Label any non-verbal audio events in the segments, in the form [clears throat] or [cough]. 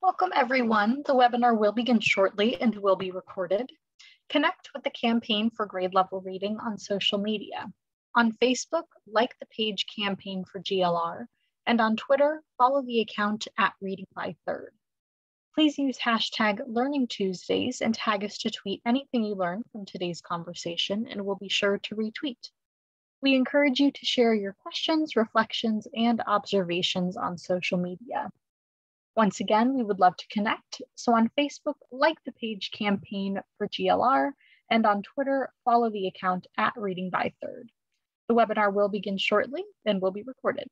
Welcome everyone. The webinar will begin shortly and will be recorded. Connect with the campaign for grade level reading on social media. On Facebook, like the page Campaign for GLR, and on Twitter, follow the account at Reading by Third. Please use hashtag Learning Tuesdays and tag us to tweet anything you learned from today's conversation, and we'll be sure to retweet. We encourage you to share your questions, reflections, and observations on social media. Once again, we would love to connect. So on Facebook, like the page Campaign for GLR, and on Twitter, follow the account at Reading by Third. The webinar will begin shortly and will be recorded.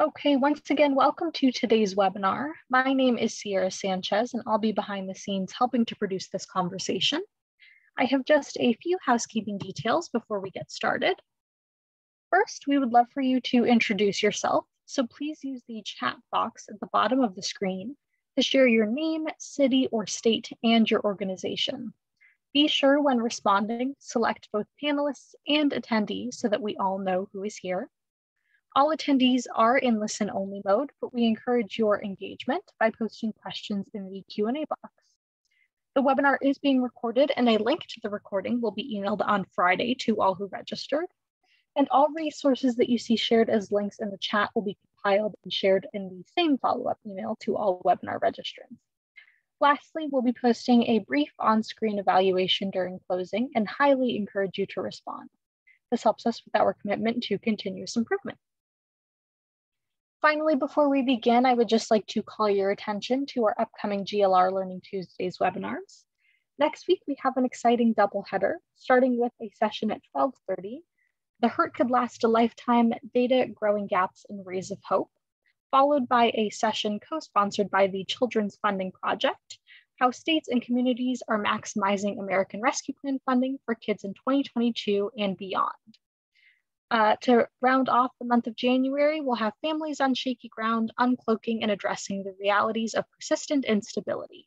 Okay, once again, welcome to today's webinar. My name is Sierra Sanchez, and I'll be behind the scenes helping to produce this conversation. I have just a few housekeeping details before we get started. First, we would love for you to introduce yourself, so please use the chat box at the bottom of the screen to share your name, city, or state, and your organization. Be sure when responding, select both panelists and attendees so that we all know who is here. All attendees are in listen only mode, but we encourage your engagement by posting questions in the Q&A box. The webinar is being recorded and a link to the recording will be emailed on Friday to all who registered. And all resources that you see shared as links in the chat will be compiled and shared in the same follow-up email to all webinar registrants. Lastly, we'll be posting a brief on-screen evaluation during closing and highly encourage you to respond. This helps us with our commitment to continuous improvement. Finally, before we begin, I would just like to call your attention to our upcoming GLR Learning Tuesdays webinars. Next week, we have an exciting double header, starting with a session at 12.30, The Hurt Could Last a Lifetime, Data, Growing Gaps, and Rays of Hope, followed by a session co-sponsored by the Children's Funding Project, How States and Communities Are Maximizing American Rescue Plan Funding for Kids in 2022 and Beyond. Uh, to round off the month of January, we'll have Families on Shaky Ground uncloaking and addressing the realities of persistent instability.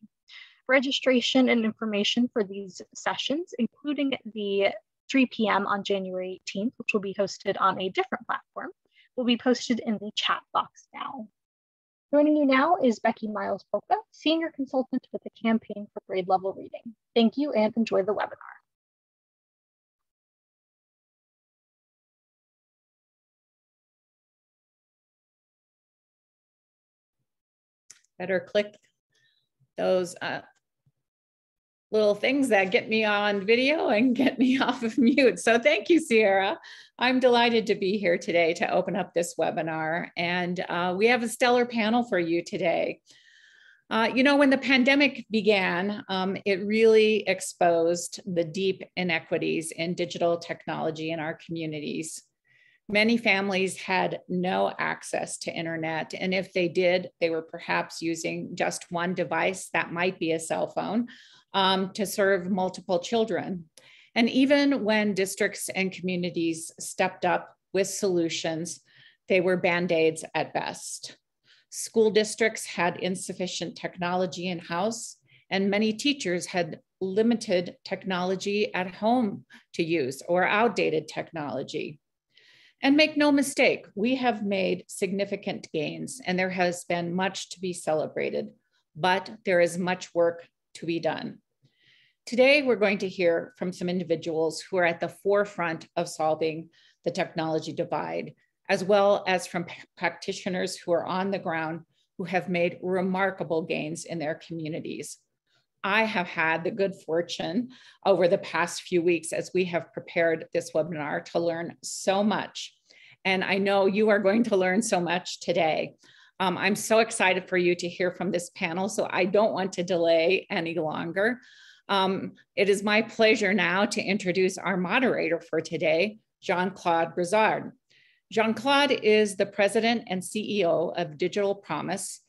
Registration and information for these sessions, including the 3 p.m. on January 18th, which will be hosted on a different platform, will be posted in the chat box now. Joining you now is Becky Miles Polka, Senior Consultant with the Campaign for Grade Level Reading. Thank you and enjoy the webinar. better click those uh, little things that get me on video and get me [laughs] off of mute. So thank you, Sierra. I'm delighted to be here today to open up this webinar. And uh, we have a stellar panel for you today. Uh, you know, when the pandemic began, um, it really exposed the deep inequities in digital technology in our communities. Many families had no access to internet. And if they did, they were perhaps using just one device, that might be a cell phone, um, to serve multiple children. And even when districts and communities stepped up with solutions, they were band aids at best. School districts had insufficient technology in house, and many teachers had limited technology at home to use or outdated technology. And make no mistake, we have made significant gains and there has been much to be celebrated, but there is much work to be done. Today, we're going to hear from some individuals who are at the forefront of solving the technology divide, as well as from practitioners who are on the ground who have made remarkable gains in their communities. I have had the good fortune over the past few weeks as we have prepared this webinar to learn so much. And I know you are going to learn so much today. Um, I'm so excited for you to hear from this panel, so I don't want to delay any longer. Um, it is my pleasure now to introduce our moderator for today, Jean-Claude Brizard. Jean-Claude is the president and CEO of Digital Promise,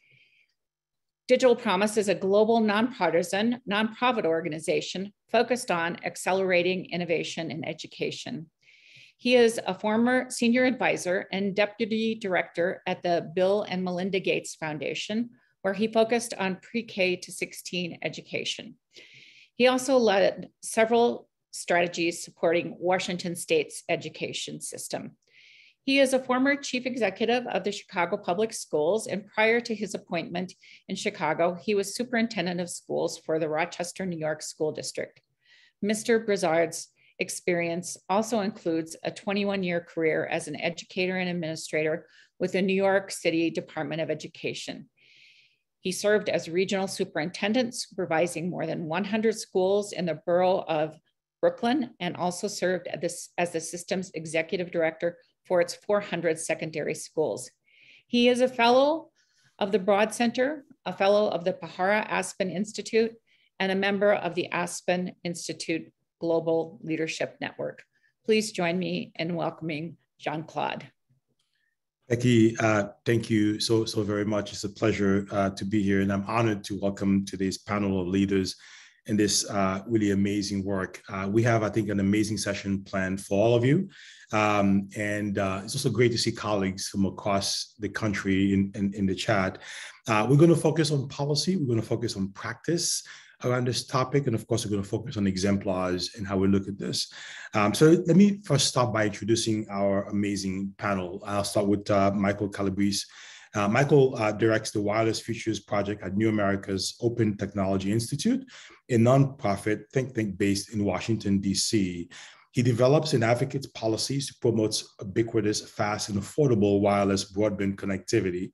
Digital Promise is a global nonpartisan, nonprofit organization focused on accelerating innovation in education. He is a former senior advisor and deputy director at the Bill and Melinda Gates Foundation, where he focused on pre K to 16 education. He also led several strategies supporting Washington State's education system. He is a former chief executive of the Chicago Public Schools, and prior to his appointment in Chicago, he was superintendent of schools for the Rochester, New York School District. Mr. Brizard's experience also includes a 21 year career as an educator and administrator with the New York City Department of Education. He served as regional superintendent, supervising more than 100 schools in the borough of Brooklyn, and also served as, as the system's executive director for its 400 secondary schools. He is a fellow of the Broad Center, a fellow of the Pahara Aspen Institute, and a member of the Aspen Institute Global Leadership Network. Please join me in welcoming Jean Claude. Becky, uh, thank you so so very much. It's a pleasure uh, to be here, and I'm honored to welcome today's panel of leaders in this uh, really amazing work. Uh, we have, I think, an amazing session planned for all of you, um, and uh, it's also great to see colleagues from across the country in, in, in the chat. Uh, we're going to focus on policy. We're going to focus on practice around this topic. And of course, we're going to focus on exemplars and how we look at this. Um, so let me first start by introducing our amazing panel. I'll start with uh, Michael Calabrese. Uh, Michael uh, directs the Wireless Futures Project at New America's Open Technology Institute, a nonprofit think tank based in Washington, D.C. He develops and advocates policies to promote ubiquitous, fast, and affordable wireless broadband connectivity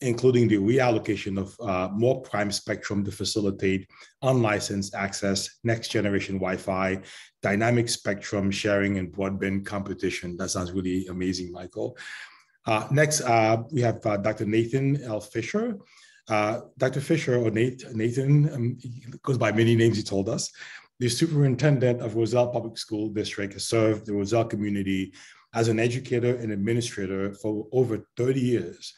including the reallocation of uh, more prime spectrum to facilitate unlicensed access, next generation Wi-Fi, dynamic spectrum sharing, and broadband competition. That sounds really amazing, Michael. Uh, next, uh, we have uh, Dr. Nathan L. Fisher. Uh, Dr. Fisher, or Nate, Nathan, um, goes by many names, he told us. The superintendent of Roselle Public School District has served the Roselle community as an educator and administrator for over 30 years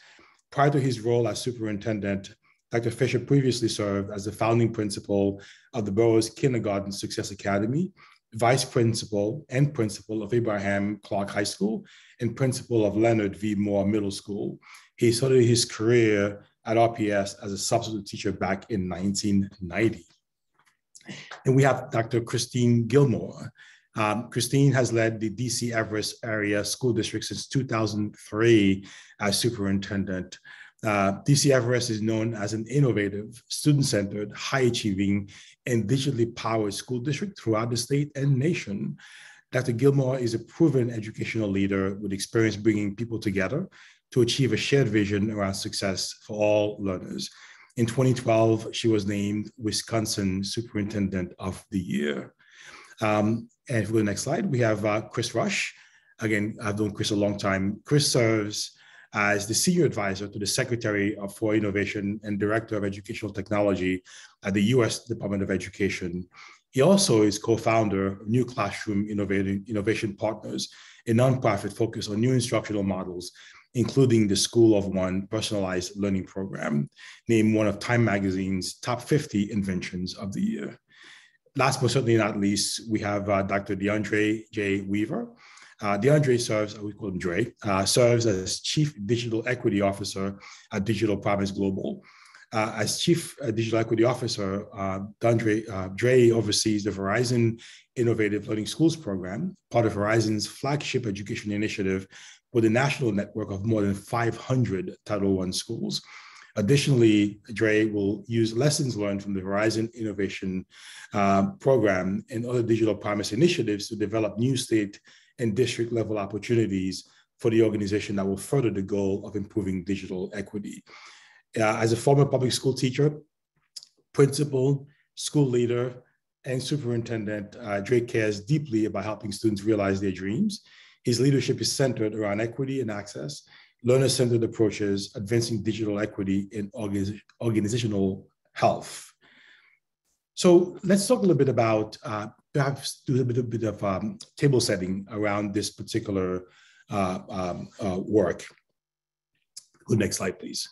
Prior to his role as superintendent, Dr. Fisher previously served as the founding principal of the borough's Kindergarten Success Academy, vice principal and principal of Abraham Clark High School, and principal of Leonard V. Moore Middle School. He started his career at RPS as a substitute teacher back in 1990. And we have Dr. Kristine Gilmore. Um, Kristine has led the DC Everest area school district since 2003 as superintendent. Uh, DC Everest is known as an innovative, student-centered, high-achieving, and digitally powered school district throughout the state and nation. Dr. Gilmore is a proven educational leader with experience bringing people together to achieve a shared vision around success for all learners. In 2012, she was named Wisconsin Superintendent of the Year. Um, and if we go to the next slide, we have uh, Chris Rush. Again, I've known Chris a long time. Chris serves as the senior advisor to the Secretary for Innovation and Director of Educational Technology at the US Department of Education. He also is co-founder of New Classroom Innovation Partners, a nonprofit focused on new instructional models, including the School of One personalized learning program, named one of Time Magazine's top 50 inventions of the year last but certainly not least, we have uh, Dr. D'Andre J. Weaver. Uh, D'Andre serves, we call him Dre, uh, serves as Chief Digital Equity Officer at Digital Promise Global. Uh, as Chief uh, Digital Equity Officer, uh, D'Andre, uh, Dre oversees the Verizon Innovative Learning Schools program, part of Verizon's flagship education initiative with a national network of more than 500 Title I schools. Additionally, Dre will use lessons learned from the Verizon Innovation uh, Program and other digital promise initiatives to develop new state and district level opportunities for the organization that will further the goal of improving digital equity. Uh, as a former public school teacher, principal, school leader, and superintendent, uh, Dre cares deeply about helping students realize their dreams. His leadership is centered around equity and access, learner-centered approaches, advancing digital equity in organizational health. So let's talk a little bit about, uh, perhaps do a little bit of um, table setting around this particular uh, um, uh, work. Go next slide, please.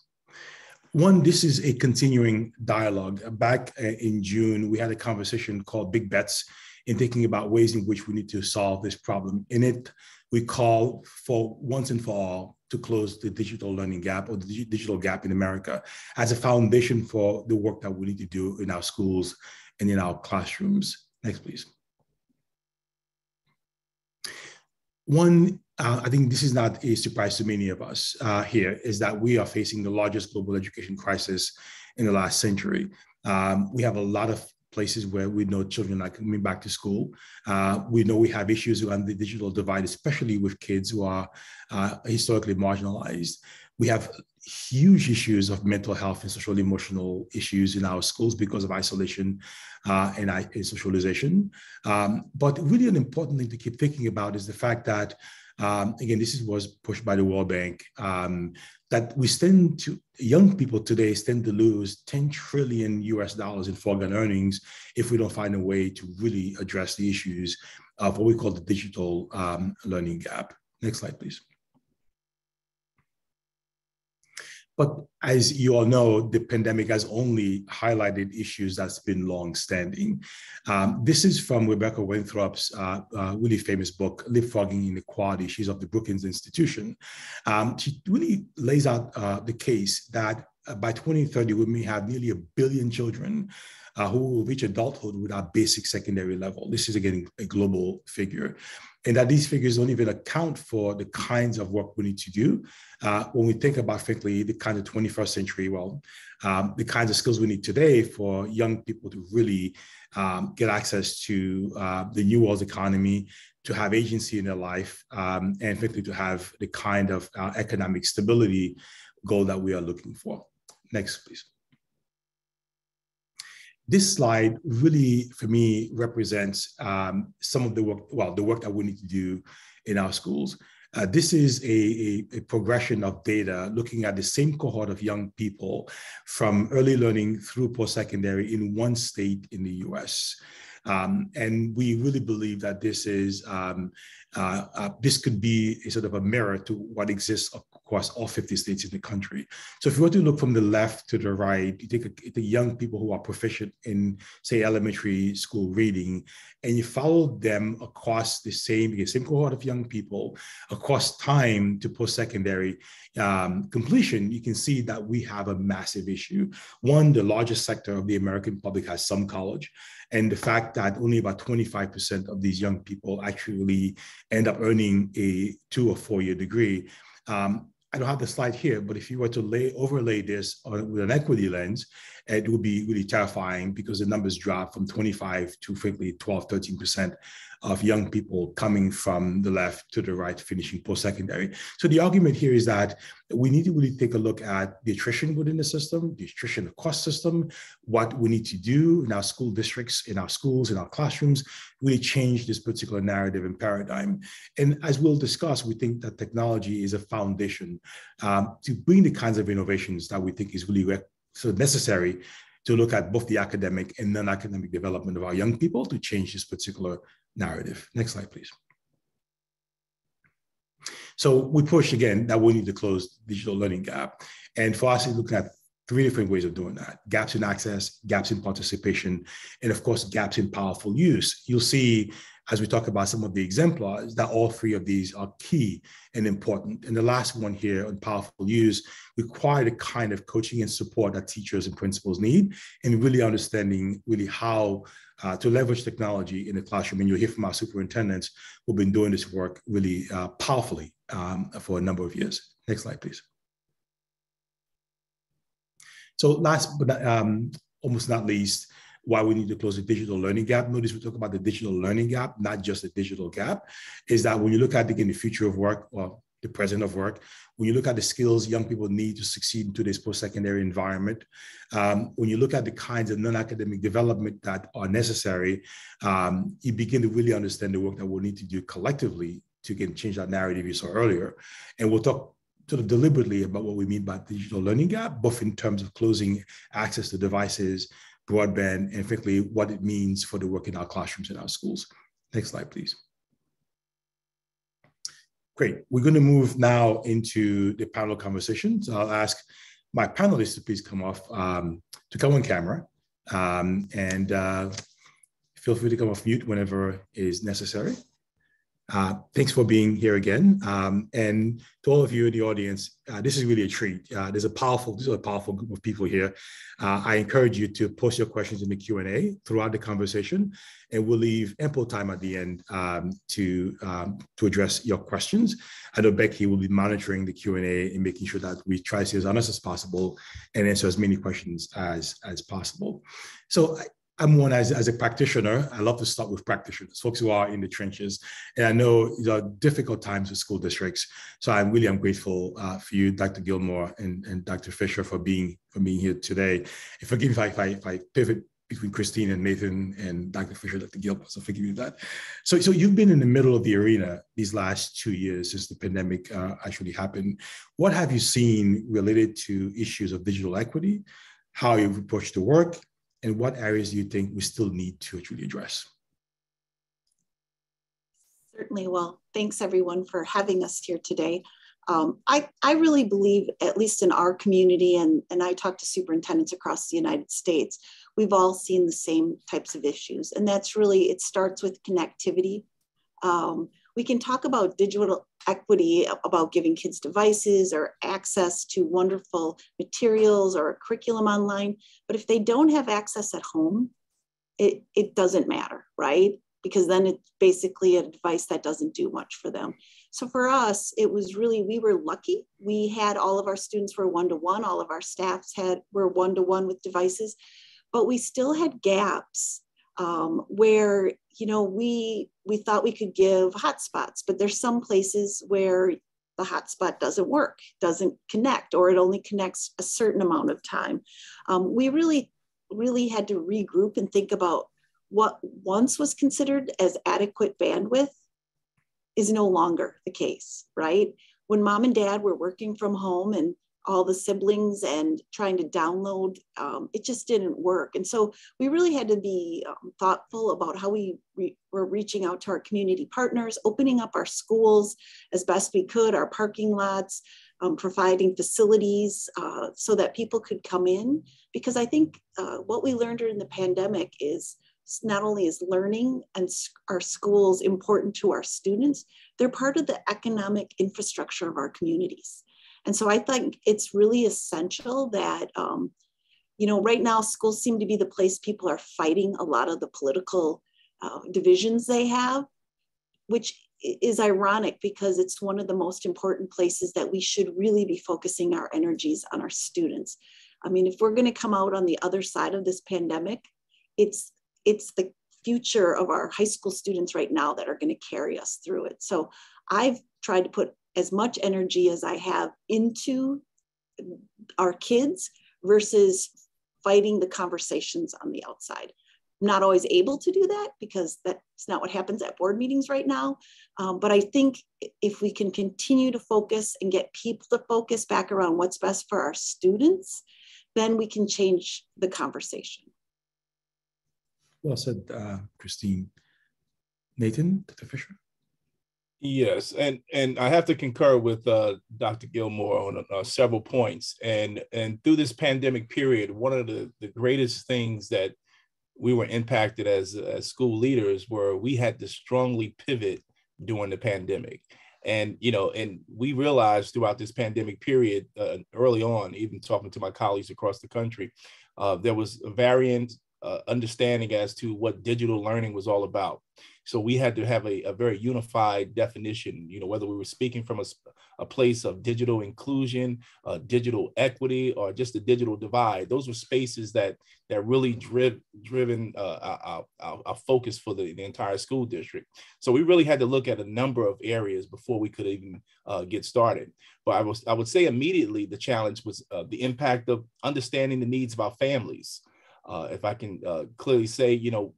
One, this is a continuing dialogue. Back uh, in June, we had a conversation called Big Bets in thinking about ways in which we need to solve this problem. In it, we call for once and for all to close the digital learning gap or the digital gap in America as a foundation for the work that we need to do in our schools and in our classrooms. Next, please. One uh, I think this is not a surprise to many of us uh, here, is that we are facing the largest global education crisis in the last century. Um, we have a lot of places where we know children are coming back to school. Uh, we know we have issues around the digital divide, especially with kids who are uh, historically marginalized. We have huge issues of mental health and social emotional issues in our schools because of isolation uh, and, and, socialization. Um, but really an important thing to keep thinking about is the fact that um, again, this is, was pushed by the World Bank, um, that we stand to, young people today stand to lose 10 trillion US dollars in foregone earnings if we don't find a way to really address the issues of what we call the digital um, learning gap. Next slide, please. But as you all know, the pandemic has only highlighted issues that's been long-standing. Um, this is from Rebecca Winthrop's uh, uh, really famous book, Leapfrogging Inequality. She's of the Brookings Institution. Um, she really lays out uh, the case that uh, by 2030, we may have nearly a billion children uh, who will reach adulthood without basic secondary level. This is again a global figure and that these figures don't even account for the kinds of work we need to do uh, when we think about, frankly, the kind of 21st century, well, um, the kinds of skills we need today for young people to really um, get access to uh, the new world economy, to have agency in their life, um, and frankly, to have the kind of uh, economic stability goal that we are looking for. Next, please this slide really, for me, represents um, some of the work, well, the work that we need to do in our schools. Uh, this is a, a, a, progression of data looking at the same cohort of young people from early learning through post-secondary in one state in the US. Um, and we really believe that this is um, uh, uh, this could be a sort of a mirror to what exists across all 50 states in the country. So if you were to look from the left to the right, you take the young people who are proficient in, say, elementary school reading, and you follow them across the same, the same cohort of young people across time to post-secondary um, completion, you can see that we have a massive issue. One, the largest sector of the American public has some college, and the fact that only about 25% of these young people actually end up earning a two or four year degree. Um, I don't have the slide here, but if you were to lay overlay this on, with an equity lens, it would be really terrifying because the numbers drop from 25 to frankly 12, 13% of young people coming from the left to the right, finishing post-secondary. So the argument here is that we need to really take a look at the attrition within the system, the attrition across system, what we need to do in our school districts, in our schools, in our classrooms, really change this particular narrative and paradigm. And as we'll discuss, we think that technology is a foundation um, to bring the kinds of innovations that we think is really so necessary to look at both the academic and non-academic development of our young people to change this particular narrative. Next slide, please. So we push again that we need to close the digital learning gap. And for us, we're looking at three different ways of doing that. Gaps in access, gaps in participation, and of course, gaps in powerful use. You'll see as we talk about some of the exemplars, that all three of these are key and important. And the last one here on powerful use require the kind of coaching and support that teachers and principals need, and really understanding really how uh, to leverage technology in the classroom. And you'll hear from our superintendents who've been doing this work really uh, powerfully um, for a number of years. Next slide, please. So last but um, almost not least, why we need to close the digital learning gap. Notice we talk about the digital learning gap, not just the digital gap, is that when you look at again the future of work, well, the present of work, when you look at the skills young people need to succeed in today's post-secondary environment, um, when you look at the kinds of non-academic development that are necessary, um, you begin to really understand the work that we'll need to do collectively to again change that narrative you saw earlier. And we'll talk sort of deliberately about what we mean by digital learning gap, both in terms of closing access to devices, broadband, and frankly, what it means for the work in our classrooms and our schools. Next slide, please. Great. We're going to move now into the panel conversation. So I'll ask my panelists to please come off, um, to come on camera. Um, and uh, feel free to come off mute whenever is necessary. Uh, thanks for being here again. Um, and to all of you in the audience, uh, this is really a treat. Uh, there's a powerful, this is a powerful group of people here. Uh, I encourage you to post your questions in the Q&A throughout the conversation, and we'll leave ample time at the end um, to, um, to address your questions. I know Becky will be monitoring the Q&A and making sure that we try to be as honest as possible and answer as many questions as, as possible. So I'm one as, as a practitioner. I love to start with practitioners, folks who are in the trenches. And I know these are difficult times for school districts. So I'm really I'm grateful uh, for you, Dr. Gilmore and, and Dr. Fisher for being for being here today. And forgive me if I, if I, if I pivot between Kristine and Nathan and Dr. Fisher, Dr. Gilmore. So forgive me for that. So, so you've been in the middle of the arena these last two years since the pandemic uh, actually happened. What have you seen related to issues of digital equity? How you've approached the work and what areas do you think we still need to actually address? Certainly. Well, thanks everyone for having us here today. Um, I, I really believe, at least in our community, and, and I talk to superintendents across the United States, we've all seen the same types of issues. And that's really, it starts with connectivity. Um, we can talk about digital equity, about giving kids devices or access to wonderful materials or a curriculum online. But if they don't have access at home, it, it doesn't matter, right? Because then it's basically a device that doesn't do much for them. So for us, it was really, we were lucky. We had all of our students were one-to-one, all of our staffs had were one-to-one with devices, but we still had gaps um, where you know we we thought we could give hotspots but there's some places where the hotspot doesn't work doesn't connect or it only connects a certain amount of time. Um, we really really had to regroup and think about what once was considered as adequate bandwidth is no longer the case right? When mom and dad were working from home and all the siblings and trying to download, um, it just didn't work. And so we really had to be um, thoughtful about how we re- were reaching out to our community partners, opening up our schools as best we could, our parking lots, um, providing facilities uh, so that people could come in. Because I think uh, what we learned during the pandemic is not only is learning and our schools important to our students, they're part of the economic infrastructure of our communities. And so I think it's really essential that, um, you know, right now schools seem to be the place people are fighting a lot of the political uh, divisions they have, which is ironic because it's one of the most important places that we should really be focusing our energies on our students. I mean, if we're going to come out on the other side of this pandemic, it's it's the future of our high school students right now that are going to carry us through it. So I've tried to put as much energy as I have into our kids versus fighting the conversations on the outside. I'm not always able to do that because that's not what happens at board meetings right now. Um, but I think if we can continue to focus and get people to focus back around what's best for our students, then we can change the conversation. Well said, uh, Kristine. Nathan, Dr. Fisher? Yes, and and I have to concur with uh, Dr. Gilmore on uh, several points. And and through this pandemic period, one of the, the greatest things that we were impacted as as school leaders were we had to strongly pivot during the pandemic. And you know, and we realized throughout this pandemic period, uh, early on, even talking to my colleagues across the country, uh, there was a variant uh, understanding as to what digital learning was all about. So we had to have a, a very unified definition, you know, whether we were speaking from a, a place of digital inclusion, uh, digital equity, or just a digital divide. Those were spaces that that really driv, driven uh, our, our, our, focus for the, the entire school district. So we really had to look at a number of areas before we could even uh, get started. But I, was, I would say immediately the challenge was uh, the impact of understanding the needs of our families. Uh, if I can uh, clearly say, you know,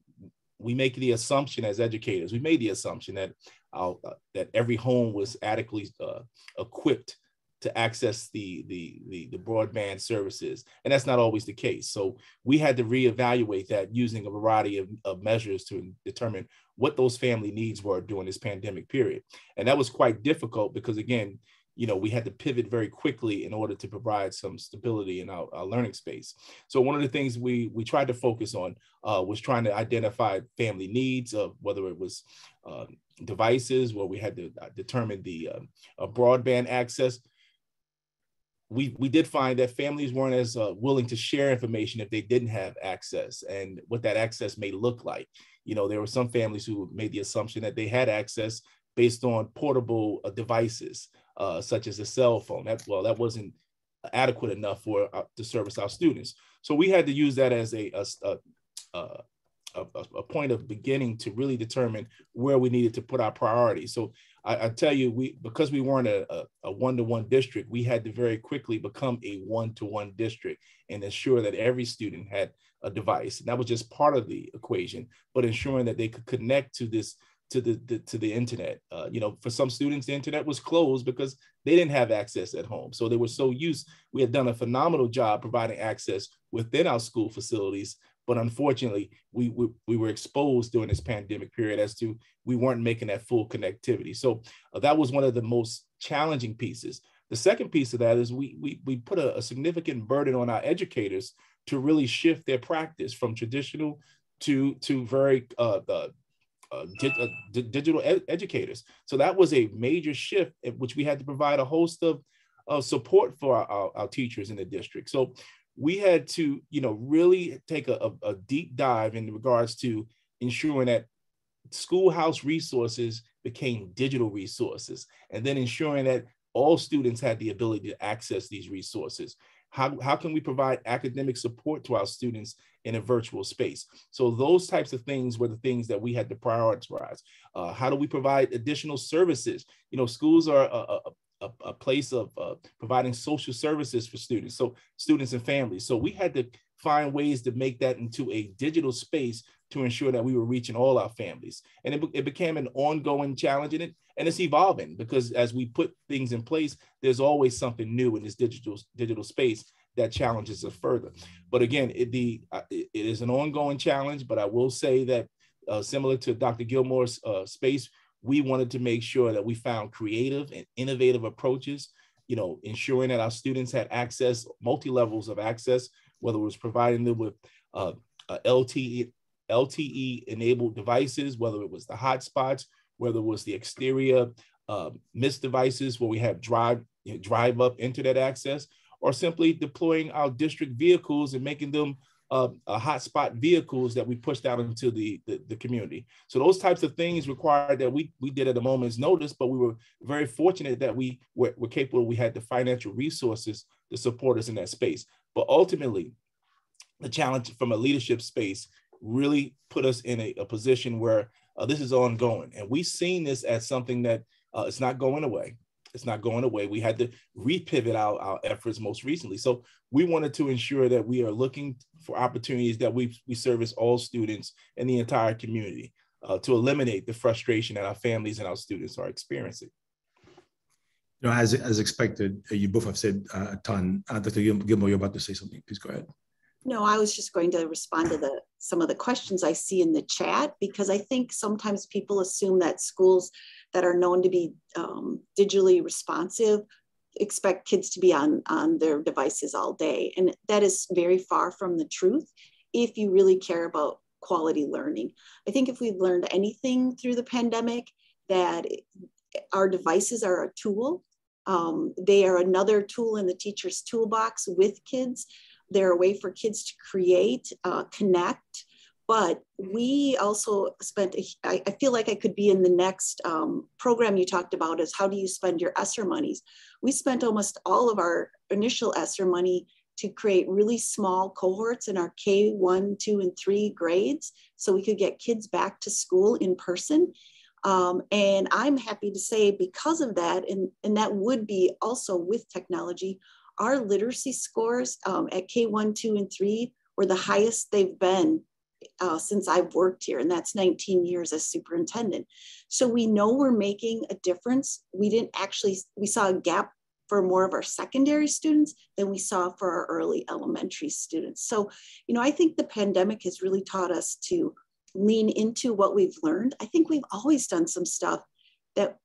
we make the assumption as educators, we made the assumption that uh, that every home was adequately uh, equipped to access the, the, the the broadband services, and that's not always the case. So we had to reevaluate that using a variety of, of measures to determine what those family needs were during this pandemic period, and that was quite difficult because again, you know, we had to pivot very quickly in order to provide some stability in our, our learning space. So one of the things we we tried to focus on uh, was trying to identify family needs of whether it was uh, devices, where we had to uh, determine the uh, broadband access. We, we did find that families weren't as uh, willing to share information if they didn't have access and what that access may look like. You know, there were some families who made the assumption that they had access based on portable uh, devices uh, such as a cell phone. That well, that wasn't adequate enough for uh, to service our students. So we had to use that as a, a, a, a, point of beginning to really determine where we needed to put our priorities. So I, I tell you, we because we weren't a, a one-to-one district, we had to very quickly become a one-to-one district and ensure that every student had a device. And that was just part of the equation, but ensuring that they could connect to this to the, the to the internet. Uh, you know, for some students, the internet was closed because they didn't have access at home. So they were so used. We had done a phenomenal job providing access within our school facilities, but unfortunately, we we, we were exposed during this pandemic period as to we weren't making that full connectivity. So uh, that was one of the most challenging pieces. The second piece of that is we we we put a, a significant burden on our educators to really shift their practice from traditional to to very uh, uh, uh, di uh, digital ed educators. So that was a major shift which we had to provide a host of, of support for our, our, our, teachers in the district. So we had to, you know, really take a, a, a deep dive in regards to ensuring that schoolhouse resources became digital resources, and then ensuring that all students had the ability to access these resources. How, how can we provide academic support to our students in a virtual space? So those types of things were the things that we had to prioritize. Uh, how do we provide additional services? You know, schools are a, a, a place of uh, providing social services for students, so students and families. So we had to find ways to make that into a digital space to ensure that we were reaching all our families. And it, it became an ongoing challenge and, it, and it's evolving because as we put things in place, there's always something new in this digital, digital space that challenges us further. But again, it, the, uh, it is an ongoing challenge, but I will say that uh, similar to Dr. Gilmore's uh, space, we wanted to make sure that we found creative and innovative approaches, you know, ensuring that our students had access, multi-levels of access, whether it was providing them with uh, LTE, LTE enabled devices, whether it was the hotspots, whether it was the exterior uh, MIST devices where we have drive, drive up internet access, or simply deploying our district vehicles and making them uh, hotspot vehicles that we pushed out into the, the, the, community. So those types of things required that we, we did at a moment's notice, but we were very fortunate that we were, were capable, we had the financial resources to support us in that space. But ultimately, the challenge from a leadership space really put us in a, a position where uh, this is ongoing. And we've seen this as something that uh, it's not going away. It's not going away. We had to repivot our, our efforts most recently. So we wanted to ensure that we are looking for opportunities that we, we service all students and the entire community uh, to eliminate the frustration that our families and our students are experiencing. You know, as, as expected, you both have said uh, a ton. Uh, Dr. Gilmore, you're about to say something. Please go ahead. No, I was just going to respond to the some of the questions I see in the chat because I think sometimes people assume that schools that are known to be um, digitally responsive expect kids to be on, on their devices all day. And that is very far from the truth if you really care about quality learning. I think if we've learned anything through the pandemic, that our devices are a tool. Um, they are another tool in the teacher's toolbox with kids they're a way for kids to create, uh, connect. But we also spent, I, I feel like I could be in the next um, program you talked about is how do you spend your ESSER monies? We spent almost all of our initial ESSER money to create really small cohorts in our K1, 2, and 3 grades so we could get kids back to school in person. Um, and I'm happy to say because of that, and, and that would be also with technology, our literacy scores um, at K1, 2, and 3 were the highest they've been uh, since I've worked here, and that's 19 years as superintendent. So we know we're making a difference. We didn't actually, we saw a gap for more of our secondary students than we saw for our early elementary students. So, you know, I think the pandemic has really taught us to lean into what we've learned. I think we've always done some stuff that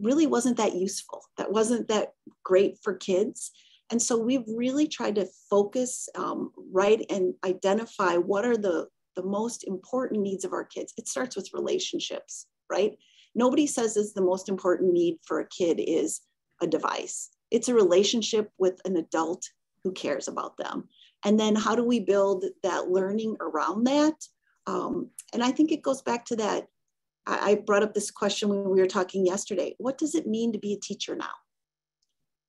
really wasn't that useful. That wasn't that great for kids. And so we've really tried to focus, um, right, and identify what are the, the most important needs of our kids. It starts with relationships, right? Nobody says is the most important need for a kid is a device. It's a relationship with an adult who cares about them. And then how do we build that learning around that? Um, and I think it goes back to that. I, I brought up this question when we were talking yesterday. What does it mean to be a teacher now?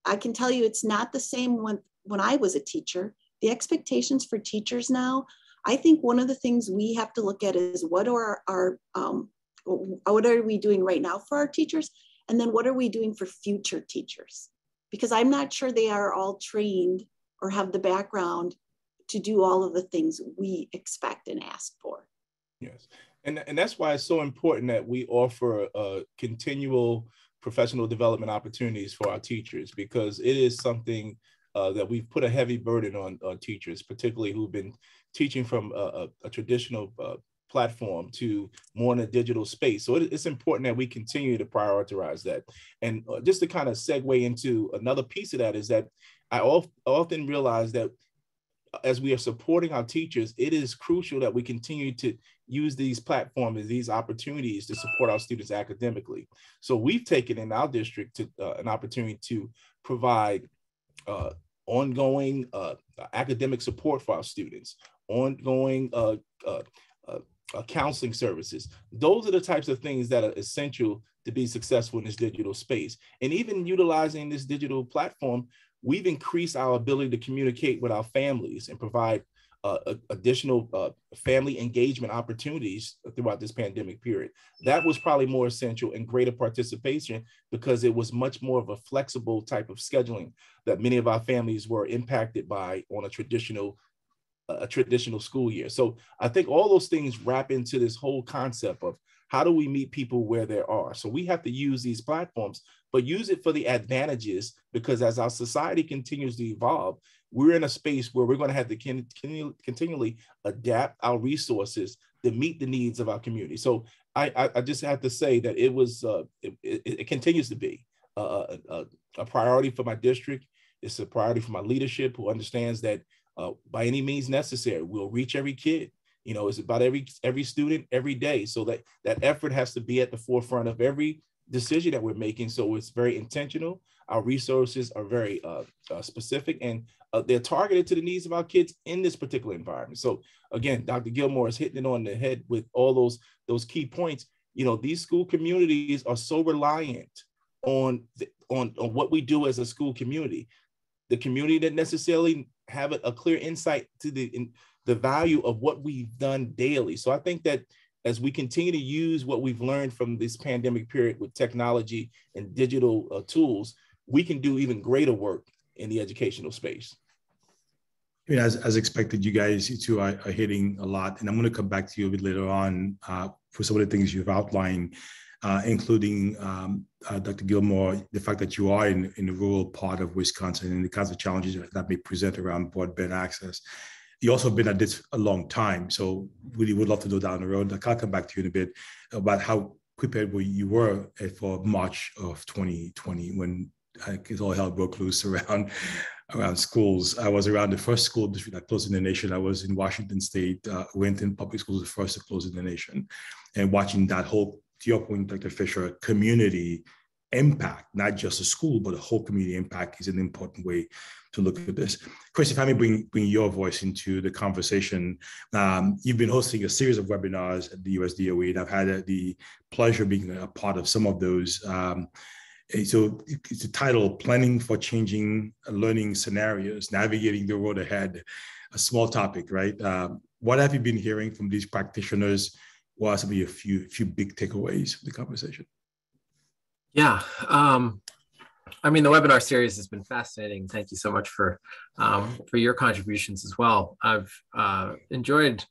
I can tell you it's not the same when, when I was a teacher. The expectations for teachers now, I think one of the things we have to look at is what are our, um, what are we doing right now for our teachers? And then what are we doing for future teachers? Because I'm not sure they are all trained or have the background to do all of the things we expect and ask for. Yes. And, and that's why it's so important that we offer a continual professional development opportunities for our teachers because it is something uh, that we've put a heavy burden on, on teachers, particularly who've been teaching from a, a, a traditional uh, platform to more in a digital space. So it, it's important that we continue to prioritize that. And uh, just to kind of segue into another piece of that is that I often realize that as we are supporting our teachers, it is crucial that we continue to use these platforms, these opportunities to support our students academically. So we've taken in our district to, uh, an opportunity to provide uh, ongoing uh, academic support for our students, ongoing uh, uh, uh, counseling services. Those are the types of things that are essential to be successful in this digital space. And even utilizing this digital platform, we've increased our ability to communicate with our families and provide uh, additional uh, family engagement opportunities throughout this pandemic period. That was probably more essential and greater participation because it was much more of a flexible type of scheduling that many of our families were impacted by on a traditional a traditional school year. So I think all those things wrap into this whole concept of how do we meet people where they are. So we have to use these platforms, but use it for the advantages because as our society continues to evolve, we're in a space where we're going to have to continue, continually adapt our resources to meet the needs of our community. So I, I, just have to say that it was, uh, it, it, it, continues to be a, a, a priority for my district. It's a priority for my leadership who understands that uh, by any means necessary. We'll reach every kid. You know, it's about every every student every day. So that that effort has to be at the forefront of every decision that we're making. So it's very intentional. Our resources are very uh, uh, specific and uh, they're targeted to the needs of our kids in this particular environment. So again, Dr. Gilmore is hitting it on the head with all those those key points. You know, these school communities are so reliant on the, on on what we do as a school community. The community that necessarily have a, a clear insight to the in, the value of what we've done daily. So I think that as we continue to use what we've learned from this pandemic period with technology and digital uh, tools, we can do even greater work in the educational space. I mean, as, as expected, you guys two are, are hitting a lot, and I'm going to come back to you a bit later on uh, for some of the things you've outlined uh, including um, uh, Dr. Gilmore, the fact that you are in, in the rural part of Wisconsin and the kinds of challenges that may present around broadband access. You also been at this a long time, so really would love to go down the road. I'll come back to you in a bit about how prepared you were for March of 2020 when it all hell broke loose [laughs] around around schools. I was around the first school district that closed in the nation. I was in Washington State. Uh, Winton Public Schools, the first to close in the nation, and watching that whole to your point, Dr. Fisher, community impact, not just a school, but a whole community impact is an important way to look at this. Chris, if I may bring, bring your voice into the conversation, um, you've been hosting a series of webinars at the USDOE, and I've had the pleasure of being a part of some of those. Um, so it's the title, Planning for Changing Learning Scenarios, Navigating the Road Ahead, a small topic, right? Um, what have you been hearing from these practitioners what are some of your few few big takeaways from the conversation? Yeah, um, I mean the webinar series has been fascinating. Thank you so much for um, for your contributions as well. I've uh, enjoyed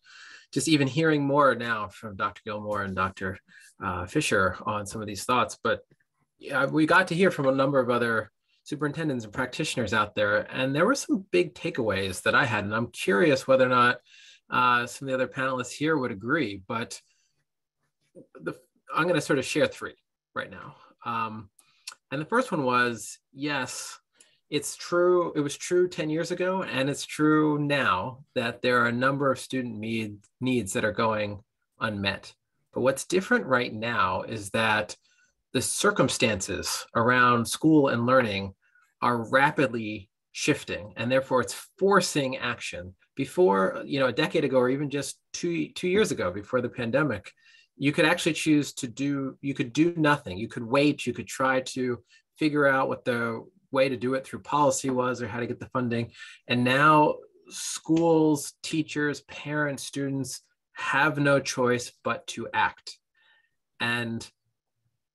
just even hearing more now from Dr. Gilmore and Dr. Uh, Fisher on some of these thoughts. But yeah, we got to hear from a number of other superintendents and practitioners out there, and there were some big takeaways that I had, and I'm curious whether or not uh, some of the other panelists here would agree. But the, I'm going to sort of share three right now. Um, And the first one was yes, it's true. It was true 10 years ago, and it's true now that there are a number of student need, needs that are going unmet. But what's different right now is that the circumstances around school and learning are rapidly shifting, and therefore it's forcing action. Before, you know, a decade ago, or even just two two years ago, before the pandemic, you could actually choose to do. You could do nothing. You could wait. You could try to figure out what the way to do it through policy was or how to get the funding. And now schools, teachers, parents, students have no choice but to act. And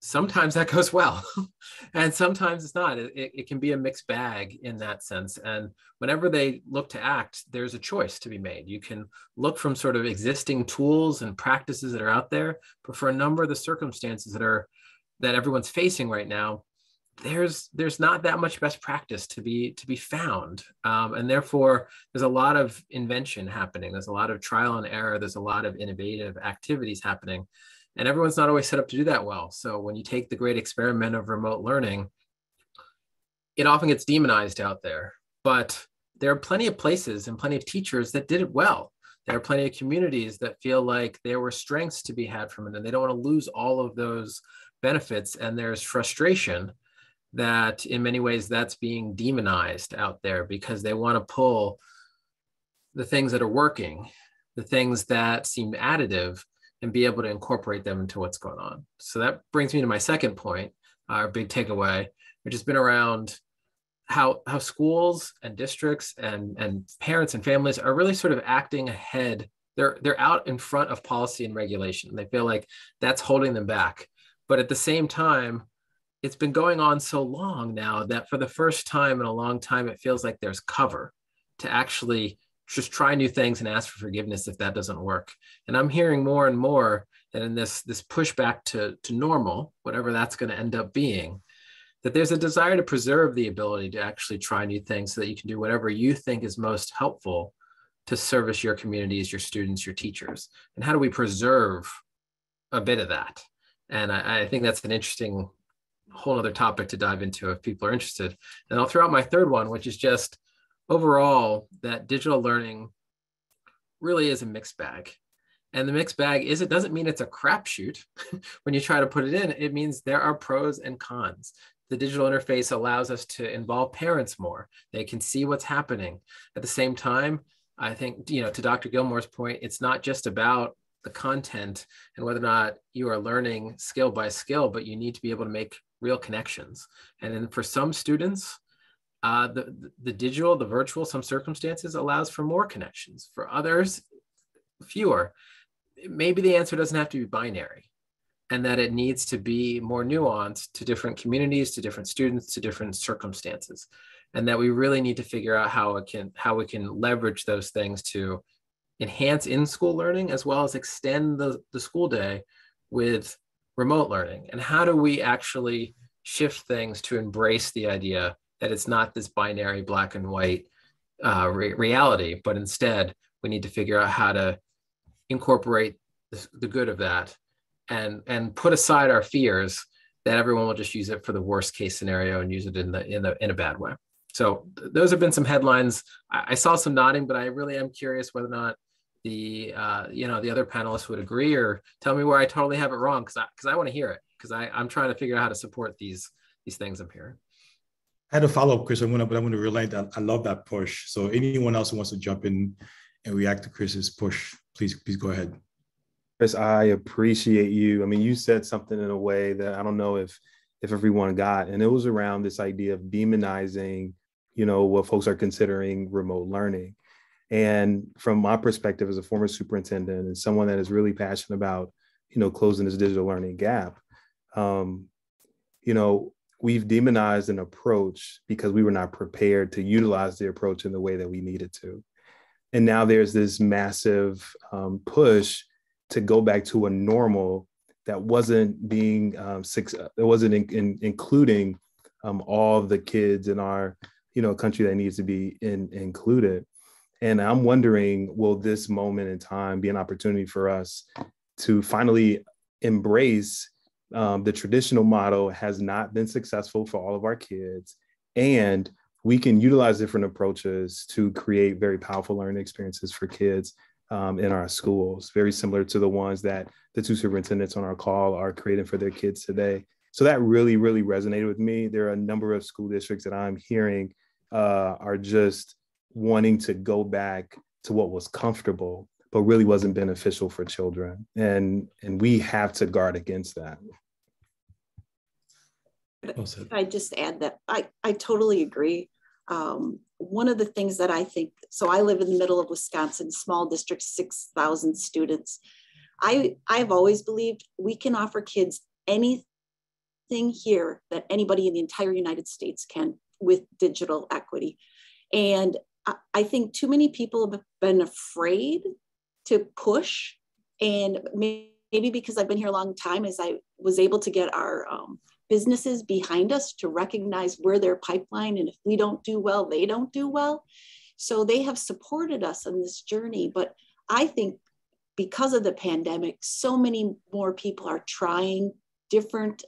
sometimes that goes well [laughs] and sometimes it's not. It, it, can be a mixed bag in that sense and whenever they look to act there's a choice to be made. You can look from sort of existing tools and practices that are out there but for a number of the circumstances that are that everyone's facing right now there's there's not that much best practice to be to be found. Um, and therefore there's a lot of invention happening. There's a lot of trial and error. There's a lot of innovative activities happening and everyone's not always set up to do that well. So when you take the great experiment of remote learning it often gets demonized out there. But there are plenty of places and plenty of teachers that did it well. There are plenty of communities that feel like there were strengths to be had from it and they don't want to lose all of those benefits. And there's frustration that in many ways that's being demonized out there because they want to pull the things that are working, the things that seem additive, and be able to incorporate them into what's going on. So that brings me to my second point, our big takeaway, which has been around how how schools and districts and and parents and families are really sort of acting ahead. They're they're out in front of policy and regulation. They feel like that's holding them back. But at the same time, it's been going on so long now that for the first time in a long time, it feels like there's cover to actually just try new things and ask for forgiveness if that doesn't work. And I'm hearing more and more that in this this pushback to to normal, whatever that's going to end up being, that there's a desire to preserve the ability to actually try new things so that you can do whatever you think is most helpful to service your communities, your students, your teachers. And how do we preserve a bit of that? And I, I think that's an interesting whole other topic to dive into if people are interested. And I'll throw out my third one, which is just overall that digital learning really is a mixed bag. And the mixed bag is it doesn't mean it's a crapshoot [laughs] when you try to put it in. It means there are pros and cons. The digital interface allows us to involve parents more. They can see what's happening. At the same time, I think, you know, to Dr. Gilmore's point, it's not just about the content and whether or not you are learning skill by skill, but you need to be able to make real connections. And then for some students, uh, the, the digital, the virtual, some circumstances allows for more connections. For others, fewer. Maybe the answer doesn't have to be binary and that it needs to be more nuanced to different communities, to different students, to different circumstances. And that we really need to figure out how it can how we can leverage those things to enhance in-school learning as well as extend the, the school day with remote learning and how do we actually shift things to embrace the idea that it's not this binary black and white uh, re- reality but instead we need to figure out how to incorporate the, the good of that and and put aside our fears that everyone will just use it for the worst case scenario and use it in the in the in a bad way so th- those have been some headlines I, I saw some nodding but i really am curious whether or not the uh, you know the other panelists would agree or tell me where I totally have it wrong because I because I want to hear it because I I'm trying to figure out how to support these these things I'm hearing. I had a follow up, Chris. I'm gonna but I'm gonna relate that I love that push. So anyone else who wants to jump in and react to Chris's push, please please go ahead. Chris, I appreciate you. I mean, you said something in a way that I don't know if if everyone got, and it was around this idea of demonizing, you know, what folks are considering remote learning. And from my perspective as a former superintendent and someone that is really passionate about, you know, closing this digital learning gap, um, you know, we've demonized an approach because we were not prepared to utilize the approach in the way that we needed to. And now there's this massive um, push to go back to a normal that wasn't being um, it wasn't in, in, including um, all the kids in our you know country that needs to be in, included and I'm wondering, will this moment in time be an opportunity for us to finally embrace um, the traditional model has not been successful for all of our kids. And we can utilize different approaches to create very powerful learning experiences for kids um, in our schools, very similar to the ones that the two superintendents on our call are creating for their kids today. So that really, really resonated with me. There are a number of school districts that I'm hearing uh, are just wanting to go back to what was comfortable, but really wasn't beneficial for children. And, and we have to guard against that. I just add that I, I totally agree. Um, one of the things that I think, so I live in the middle of Wisconsin, small district, 6,000 students. I, I've always believed we can offer kids anything here that anybody in the entire United States can with digital equity. And I, I think too many people have been afraid to push and maybe because I've been here a long time as I was able to get our um, businesses behind us to recognize where their pipeline and if we don't do well they don't do well. So they have supported us on this journey but i think because of the pandemic so many more people are trying different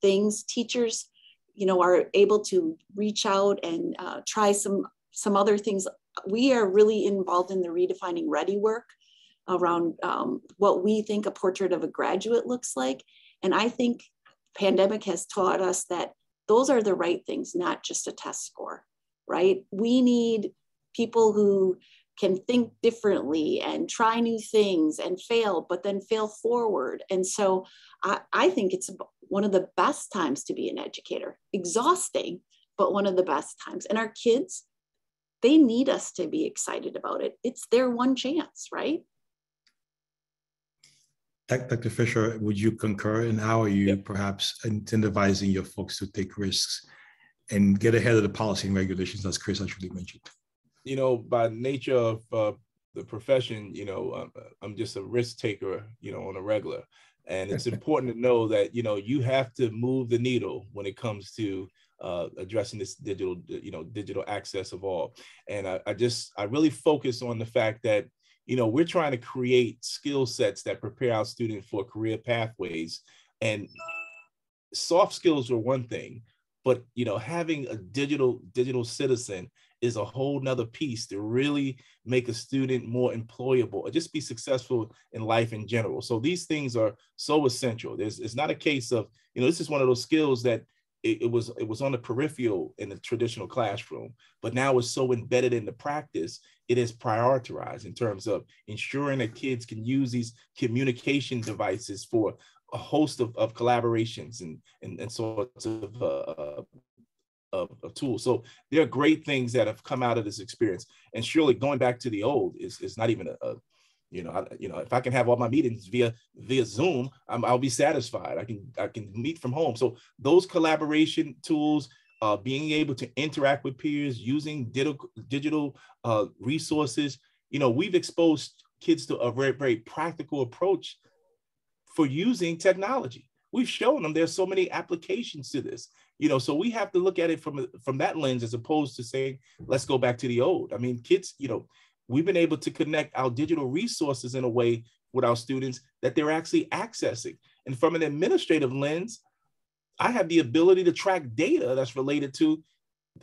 things. Teachers you know are able to reach out and uh, try some some other things. We are really involved in the redefining ready work around um, what we think a portrait of a graduate looks like. And i think pandemic has taught us that those are the right things, not just a test score, right? We need people who can think differently and try new things and fail, but then fail forward. And so I, I think it's one of the best times to be an educator, exhausting, but one of the best times. And our kids, they need us to be excited about it. It's their one chance, right? Dr. Fisher, would you concur? And how are you yep. perhaps incentivizing your folks to take risks and get ahead of the policy and regulations, as Chris actually mentioned? You know, by nature of uh, the profession, you know, I'm, I'm just a risk taker, you know, on a regular. And it's [laughs] important to know that, you know, you have to move the needle when it comes to uh, addressing this digital, you know, digital access of all. And I, I just, I really focus on the fact that you know, we're trying to create skill sets that prepare our students for career pathways. And soft skills are one thing, but you know, having a digital digital citizen is a whole nother piece to really make a student more employable or just be successful in life in general. So these things are so essential. There's it's not a case of, you know, this is one of those skills that it, it, was it was on the peripheral in the traditional classroom, but now it's so embedded in the practice, it is prioritized in terms of ensuring that kids can use these communication devices for a host of, of collaborations and, and, and sorts of, uh, of, of, tools. So there are great things that have come out of this experience. And surely going back to the old is, is not even a, a you know, I, you know, if I can have all my meetings via via Zoom, i will be satisfied. I can I can meet from home. So those collaboration tools, uh, being able to interact with peers, using digital digital uh, resources, you know, we've exposed kids to a very very practical approach for using technology. We've shown them there's so many applications to this you know so we have to look at it from from that lens as opposed to saying let's go back to the old i mean kids you know we've been able to connect our digital resources in a way with our students that they're actually accessing. And from an administrative lens, I have the ability to track data that's related to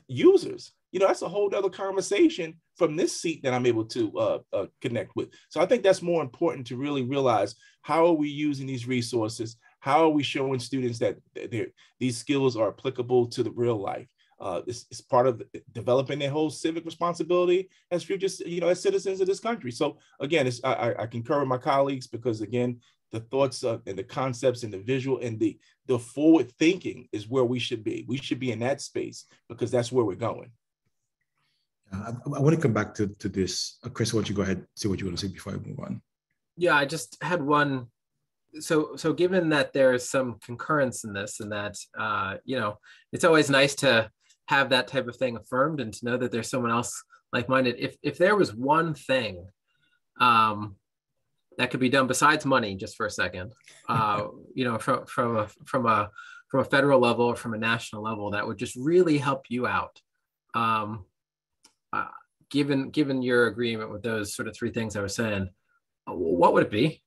users. You know, that's a whole other conversation from this seat that I'm able to uh, uh, connect with. So I think that's more important to really realize how are we using these resources? How are we showing students that these skills are applicable to the real life? Uh, it's, it's, part of developing their whole civic responsibility as future, you know, as citizens of this country. So again, it's, I, I concur with my colleagues because again, the thoughts uh, and the concepts and the visual and the the forward thinking is where we should be. We should be in that space because that's where we're going. I, I want to come back to, to this. Uh, Chris, why don't you go ahead say what you want to say before I move on? Yeah, I just had one so so given that there's some concurrence in this and that uh, you know it's always nice to have that type of thing affirmed and to know that there's someone else like-minded. If if there was one thing um, that could be done besides money just for a second uh, [laughs] you know from from a from a from a federal level or from a national level that would just really help you out. Um, uh, given given your agreement with those sort of three things i was saying what would it be?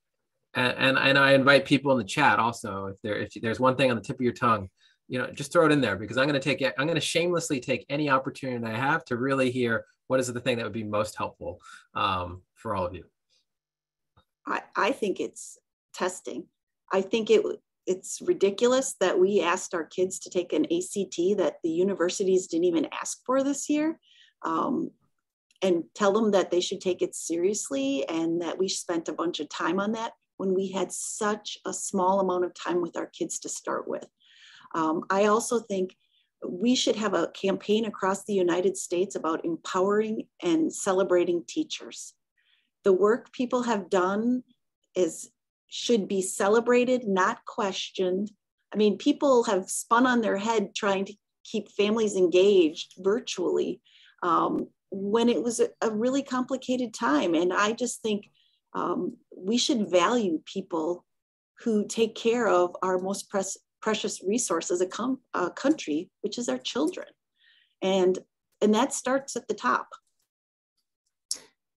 And, and, and I invite people in the chat also, if there if there's one thing on the tip of your tongue, you know, just throw it in there because I'm going to take it. I'm going to shamelessly take any opportunity I have to really hear what is the thing that would be most helpful um, for all of you. I, I think it's testing. I think it it's ridiculous that we asked our kids to take an ACT that the universities didn't even ask for this year. Um, and tell them that they should take it seriously and that we spent a bunch of time on that when we had such a small amount of time with our kids to start with. Um, I also think we should have a campaign across the United States about empowering and celebrating teachers. The work people have done is should be celebrated, not questioned. I mean, people have spun on their head trying to keep families engaged virtually um, when it was a, a, really complicated time. And I just think um, we should value people who take care of our most pres- precious resource as a, com- a country, which is our children. And, and that starts at the top.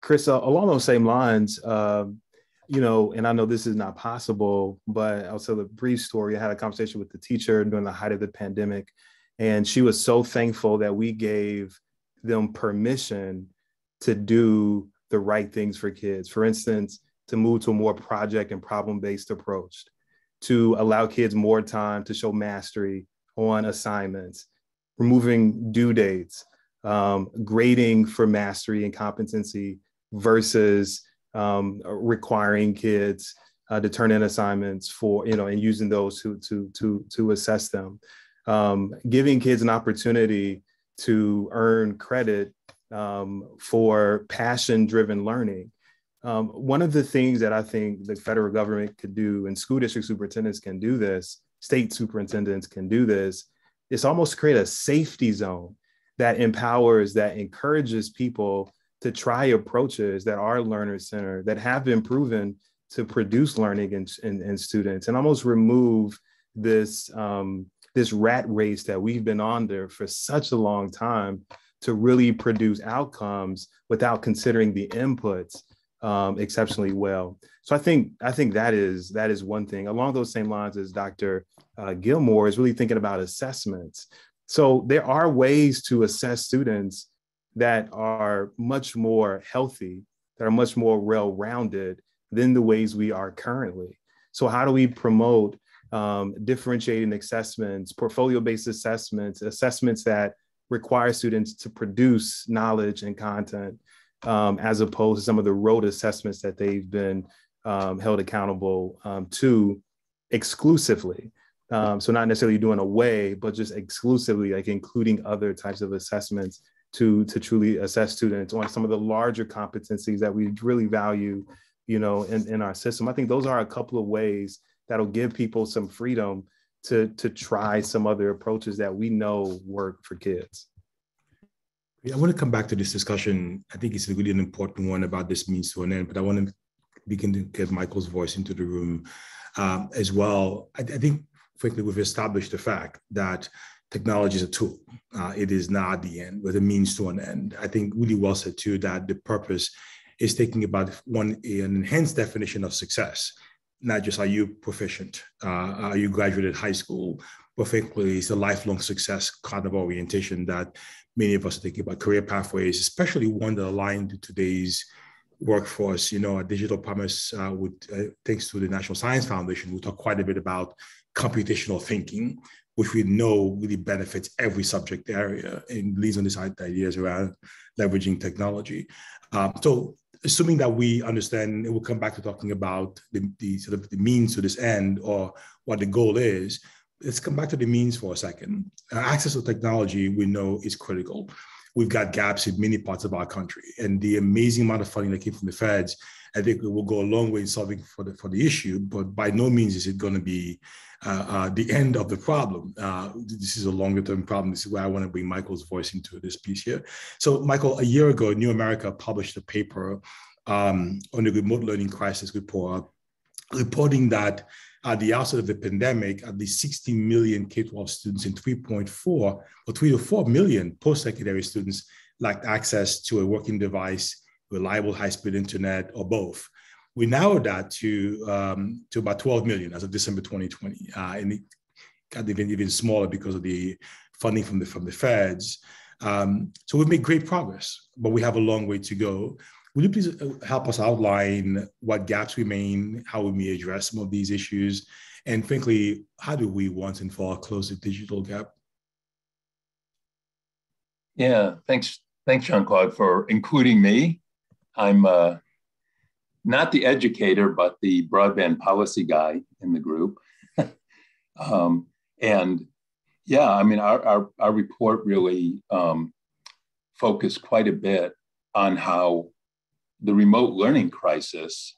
Chris, uh, along those same lines, uh, you know, and I know this is not possible, but I'll tell a brief story. I had a conversation with the teacher during the height of the pandemic, and she was so thankful that we gave them permission to do the right things for kids. For instance, to move to a more project and problem based approach, to allow kids more time to show mastery on assignments, removing due dates, um, grading for mastery and competency versus um, requiring kids uh, to turn in assignments for you know and using those to to to to assess them. Um, giving kids an opportunity to earn credit um, for passion driven learning um, one of the things that i think the federal government could do and school district superintendents can do this state superintendents can do this is almost create a safety zone that empowers that encourages people to try approaches that are learner centered, that have been proven to produce learning in, in, in students, and almost remove this um, this rat race that we've been on there for such a long time to really produce outcomes without considering the inputs um, exceptionally well. So I think I think that is that is one thing. Along those same lines as Dr. Uh, Gilmore is really thinking about assessments. So there are ways to assess students that are much more healthy, that are much more well rounded than the ways we are currently. So, how do we promote um, differentiating assessments, portfolio based assessments, assessments that require students to produce knowledge and content, um, as opposed to some of the road assessments that they've been um, held accountable um, to exclusively? Um, so, not necessarily doing away, but just exclusively, like including other types of assessments to to truly assess students on some of the larger competencies that we really value you know in, in our system i think those are a couple of ways that'll give people some freedom to to try some other approaches that we know work for kids I want to come back to this discussion. I think it's really an important one about this means to an end, but I want to begin to get Michael's voice into the room um, as well. I, I, think, frankly, we've established the fact that technology is a tool. Uh, it is not the end, but a means to an end. I think really well said too that the purpose is thinking about one an enhanced definition of success, not just are you proficient, uh, are you graduated high school, but frankly, it's a lifelong success kind of orientation that many of us are thinking about career pathways, especially one that aligned to today's workforce. You know, at Digital Promise, uh, with, uh, thanks to the National Science Foundation, we talk quite a bit about computational thinking, which we know really benefits every subject area and leads on these ideas around leveraging technology. Um, so assuming that we understand, and we'll come back to talking about the, the, sort of the means to this end or what the goal is. Let's come back to the means for a second. Uh, access to technology we know is critical. We've got gaps in many parts of our country, and the amazing amount of funding that came from the feds, I think, will go a long way in solving for the for the issue. But by no means is it going to be uh, uh, the end of the problem. Uh, this is a longer term problem. This is where I want to bring Michael's voice into this piece here. So, Michael, a year ago, New America published a paper um, on the remote learning crisis report, reporting that at the outset of the pandemic, at least 60 million K 12 students and 3.4 or 3 to 4 million post secondary students lacked access to a working device, reliable high speed internet, or both. We narrowed that to um, to about 12 million as of December 2020, uh, and it got even even smaller because of the funding from the from the feds. Um, so we've made great progress, but we have a long way to go. Will you please uh, help us outline what gaps remain, how we may address some of these issues, and frankly, how do we once and for all close the digital gap? Yeah, thanks, thanks, Jean Claude, for including me. I'm uh, not the educator, but the broadband policy guy in the group. [laughs] um, and yeah, I mean, our, our, our report really um, focused quite a bit on how the remote learning crisis,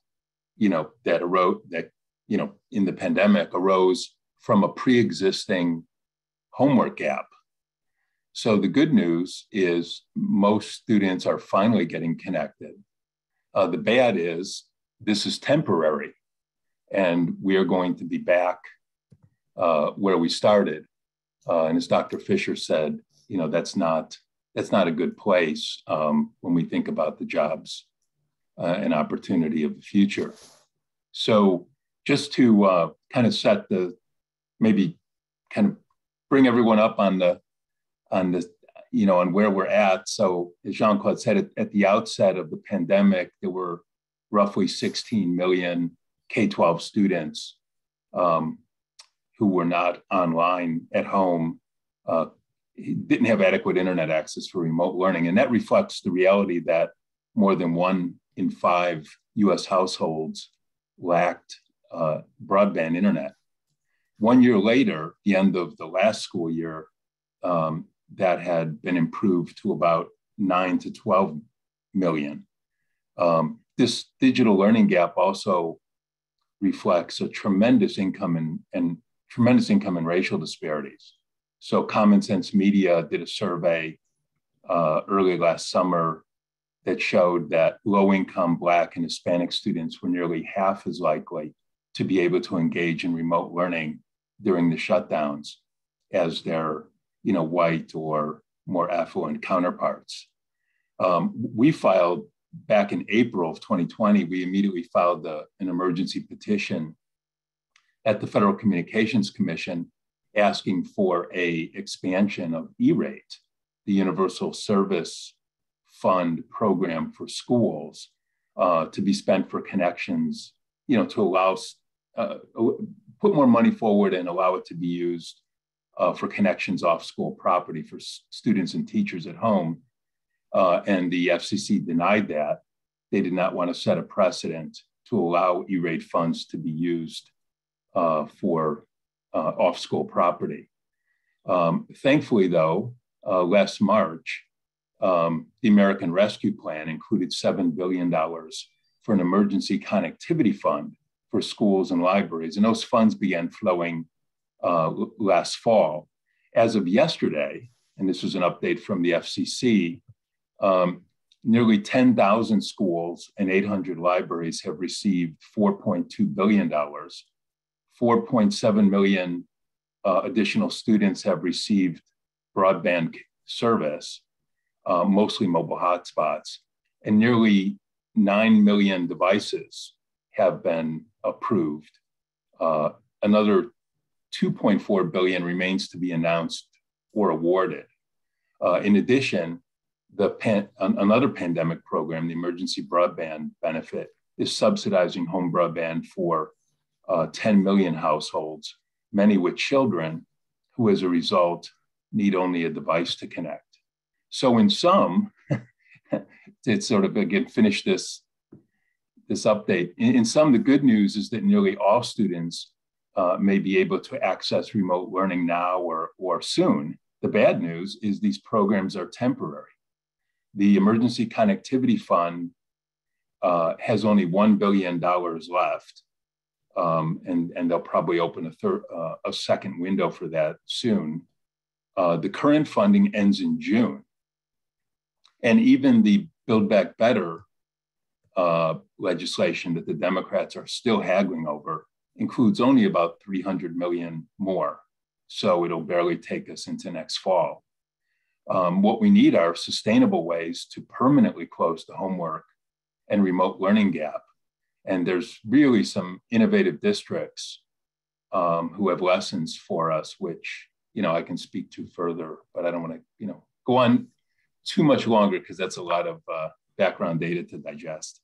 you know, that arose, that, you know, in the pandemic arose from a pre existing homework gap. So the good news is most students are finally getting connected. Uh, the bad is this is temporary, and we are going to be back uh, where we started. Uh, and as Dr. Fisher said, you know that's not that's not a good place um, when we think about the jobs uh, opportunity of the future. So just to uh, kind of set the maybe kind of bring everyone up on the on the you know on where we're at. So as Jean Claude said at, at the outset of the pandemic, there were roughly 16 million K 12 students um, who were not online at home, uh, didn't have adequate internet access for remote learning. And that reflects the reality that more than one in five US households lacked uh, broadband internet. One year later, the end of the last school year, um, that had been improved to about 9 to 12 million. Um, this digital learning gap also reflects a tremendous income and, tremendous income and racial disparities. So Common Sense Media did a survey uh, early last summer that showed that low income Black and Hispanic students were nearly half as likely to be able to engage in remote learning during the shutdowns as their you know, white or more affluent counterparts. Um, we filed back in April of 2020, we immediately filed the, an emergency petition at the Federal Communications Commission asking for a expansion of E-rate, the Universal Service Fund program for schools, uh, to be spent for connections, you know, to allow uh, put more money forward and allow it to be used uh, for connections off school property for s- students and teachers at home. Uh, and the FCC denied that. They did not want to set a precedent to allow E-rate funds to be used uh, for uh, off school property. Um, thankfully, though, uh, last March, um, the American Rescue Plan included $7 billion for an emergency connectivity fund for schools and libraries. And those funds began flowing uh, last fall. As of yesterday, and this was an update from the FCC, um, nearly 10,000 schools and 800 libraries have received $4.2 billion. 4.7 million uh, additional students have received broadband service, uh, mostly mobile hotspots, and nearly 9 million devices have been approved. Uh, another 2.4 billion remains to be announced or awarded. Uh, in addition, the pan, another pandemic program, the emergency broadband benefit, is subsidizing home broadband for uh, 10 million households, many with children who, as a result, need only a device to connect. So, in sum, [laughs] to sort of again finish this this update, in, in sum, the good news is that nearly all students uh, may be able to access remote learning now or, or soon. The bad news is these programs are temporary. The Emergency Connectivity Fund uh, has only $1 billion left, um, and, and they'll probably open a, third, uh, a second window for that soon. Uh, the current funding ends in June. And even the Build Back Better uh, legislation that the Democrats are still haggling over includes only about 300 million more. So it'll barely take us into next fall. Um, what we need are sustainable ways to permanently close the homework and remote learning gap. And there's really some innovative districts um, who have lessons for us, which you know I can speak to further, but I don't want to you know go on too much longer because that's a lot of uh, background data to digest.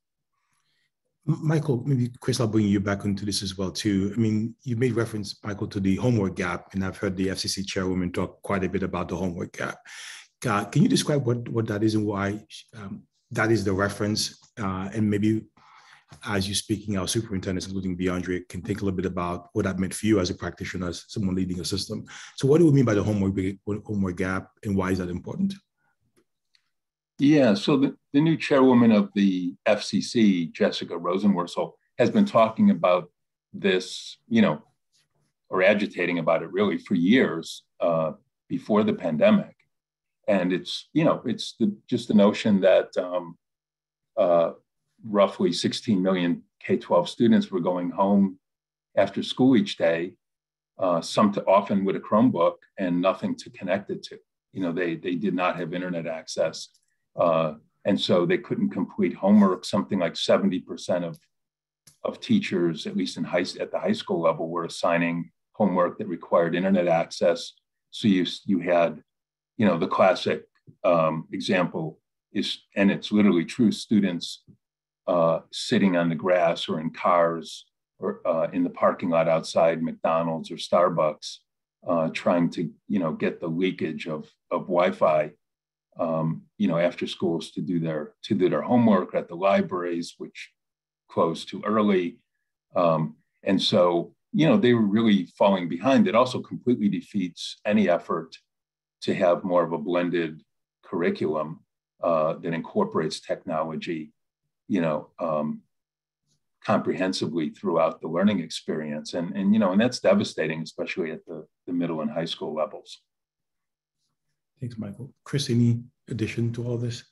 Michael, maybe Chris, I'll bring you back into this as well too. I mean, you made reference, Michael, to the homework gap, and I've heard the FCC chairwoman talk quite a bit about the homework gap. Uh, can you describe what, what that is and why um, that is the reference? Uh, and maybe as you're speaking, our superintendents, including D'Andre, can think a little bit about what that meant for you as a practitioner, as someone leading a system. So what do we mean by the homework, homework gap and why is that important? Yeah, so the, the new chairwoman of the FCC, Jessica Rosenworcel, has been talking about this, you know, or agitating about it really for years uh, before the pandemic. And it's, you know, it's the, just the notion that um, uh, roughly 16 million K 12 students were going home after school each day, uh, some to, often with a Chromebook and nothing to connect it to. You know, they, they did not have internet access. Uh, and so they couldn't complete homework. Something like 70% of, of teachers, at least in high, at the high school level, were assigning homework that required internet access. So you, you had, you know, the classic um, example is, and it's literally true, students uh, sitting on the grass or in cars or uh, in the parking lot outside McDonald's or Starbucks, uh, trying to you know get the leakage of of Wi-Fi, um, you know, after schools to do their to do their homework at the libraries, which closed too early, um, and so you know they were really falling behind. It also completely defeats any effort to have more of a blended curriculum uh, that incorporates technology you know, um, comprehensively throughout the learning experience. And, and, you know, and that's devastating, especially at the, the middle and high school levels. Thanks, Michael. Chris, any addition to all this?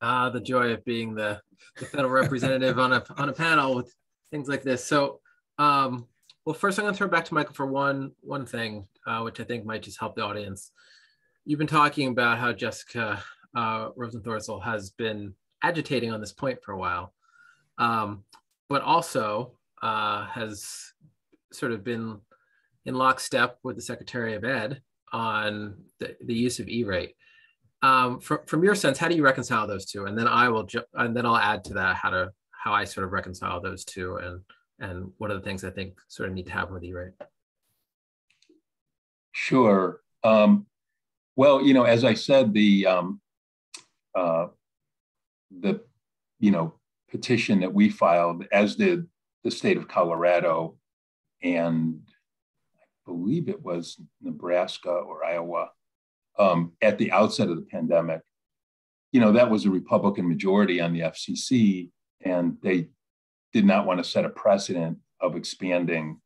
Ah, the joy of being the, the federal representative on a on a panel with things like this. So, um, well, first I'm going to turn back to Michael for one one thing, uh, which I think might just help the audience. You've been talking about how Jessica uh, Rosenworcel has been agitating on this point for a while, um, but also uh, has sort of been in lockstep with the Secretary of Ed on the, the use of E-rate. Um, from, from your sense, how do you reconcile those two? And then I will, ju- and then I'll add to that how to how I sort of reconcile those two, and and what are the things I think sort of need to happen with E-rate. Sure. Um, well, you know, as I said, the um, uh, the you know petition that we filed, as did the state of Colorado, and believe it was Nebraska or Iowa, um, at the outset of the pandemic. You know that was a Republican majority on the FCC, and they did not want to set a precedent of expanding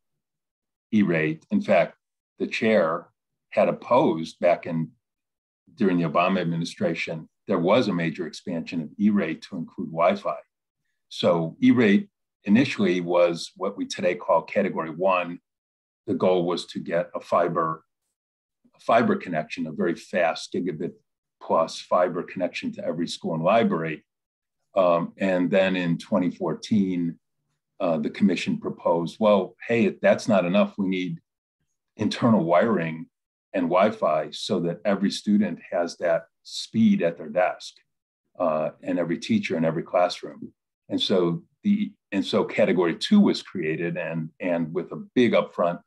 E-rate. In fact, the chair had opposed back in during the Obama administration there was a major expansion of E-rate to include Wi-Fi. So E-rate initially was what we today call category one. The goal was to get a fiber, a fiber connection, a very fast gigabit plus fiber connection to every school and library. Um, and then in 2014, uh, the commission proposed, well, hey, that's not enough. We need internal wiring and Wi-Fi so that every student has that speed at their desk, uh, and every teacher in every classroom. And so the and so category two was created, and and with a big upfront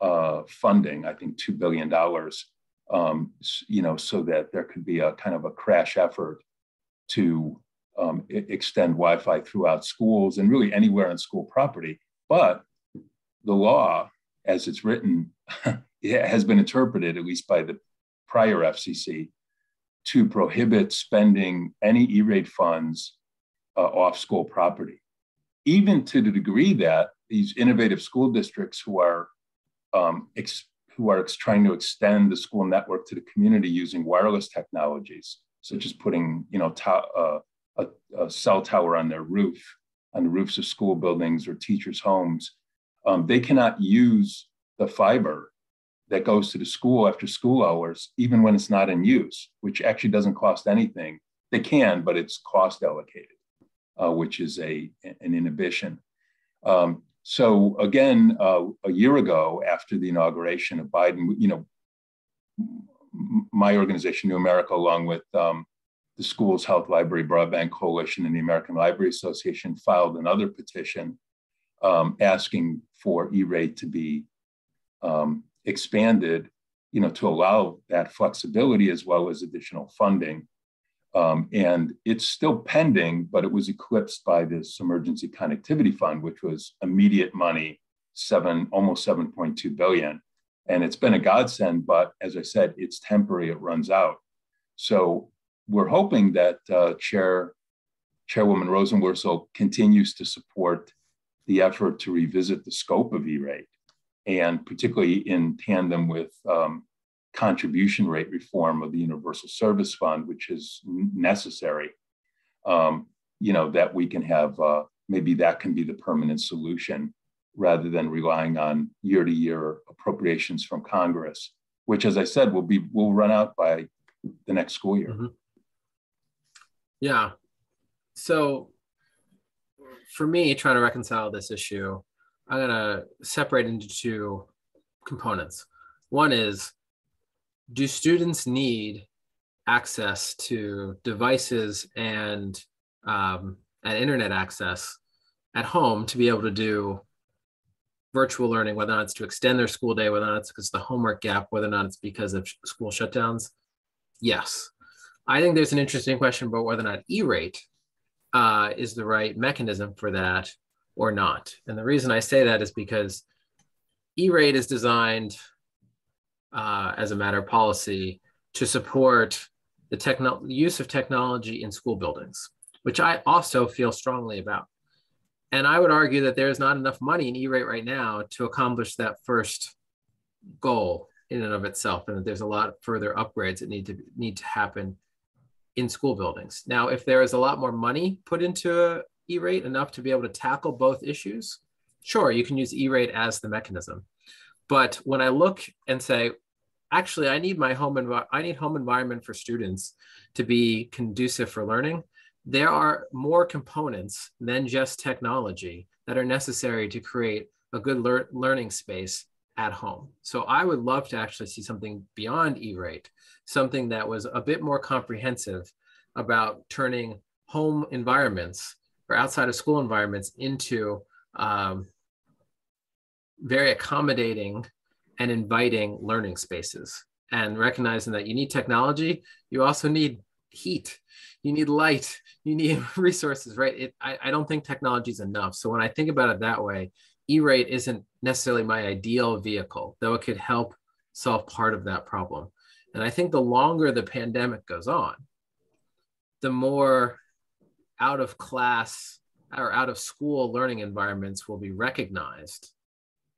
uh, funding, I think two billion dollars, um, you know, so that there could be a kind of a crash effort to um, extend Wi-Fi throughout schools and really anywhere on school property. But the law, as it's written, [laughs] it has been interpreted, at least by the prior FCC, to prohibit spending any E-rate funds uh, off school property, even to the degree that these innovative school districts who are um, who are trying to extend the school network to the community using wireless technologies, such as putting you know uh, a, a, cell tower on their roof, on the roofs of school buildings or teachers' homes, um, they cannot use the fiber that goes to the school after school hours, even when it's not in use, which actually doesn't cost anything. They can, but it's cost allocated. uh, which is a, an inhibition. Um, so again, uh, a year ago, after the inauguration of Biden, you know, my organization, New America, along with um, the Schools Health Library Broadband Coalition and the American Library Association, filed another petition um, asking for E-rate to be um, expanded, you know, to allow that flexibility as well as additional funding. Um, and it's still pending, but it was eclipsed by this emergency connectivity fund, which was immediate money, seven, almost 7.2 billion. And it's been a godsend, but as I said, it's temporary, it runs out. So we're hoping that uh, Chair, Chairwoman Rosenworcel continues to support the effort to revisit the scope of E-rate, and particularly in tandem with um, contribution rate reform of the Universal Service Fund, which is necessary, um, you know, that we can have, uh, maybe that can be the permanent solution rather than relying on year-to-year appropriations from Congress, which, as I said, will be will run out by the next school year. Mm-hmm. Yeah. So for me, trying to reconcile this issue, I'm going to separate into two components. One is do students need access to devices and um, and internet access at home to be able to do virtual learning, whether or not it's to extend their school day, whether or not it's because of the homework gap, whether or not it's because of school shutdowns? Yes. I think there's an interesting question about whether or not E-rate uh, is the right mechanism for that or not. And the reason I say that is because E-rate is designed uh, as a matter of policy to support the techno- use of technology in school buildings, which I also feel strongly about. And I would argue that there is not enough money in E-rate right now to accomplish that first goal in and of itself, and that there's a lot further upgrades that need to need to happen in school buildings. Now, if there is a lot more money put into E-rate enough to be able to tackle both issues, sure, you can use E-rate as the mechanism. But when I look and say, actually, I need my home I need home environment for students to be conducive for learning. There are more components than just technology that are necessary to create a good lear- learning space at home. So I would love to actually see something beyond E-rate, something that was a bit more comprehensive about turning home environments or outside of school environments into um, very accommodating and inviting learning spaces and recognizing that you need technology. You also need heat. You need light. You need [laughs] resources right? It, I, I don't think technology is enough. So when i think about it that way e-rate isn't necessarily my ideal vehicle though it could help solve part of that problem. And i think the longer the pandemic goes on the more out of class or out of school learning environments will be recognized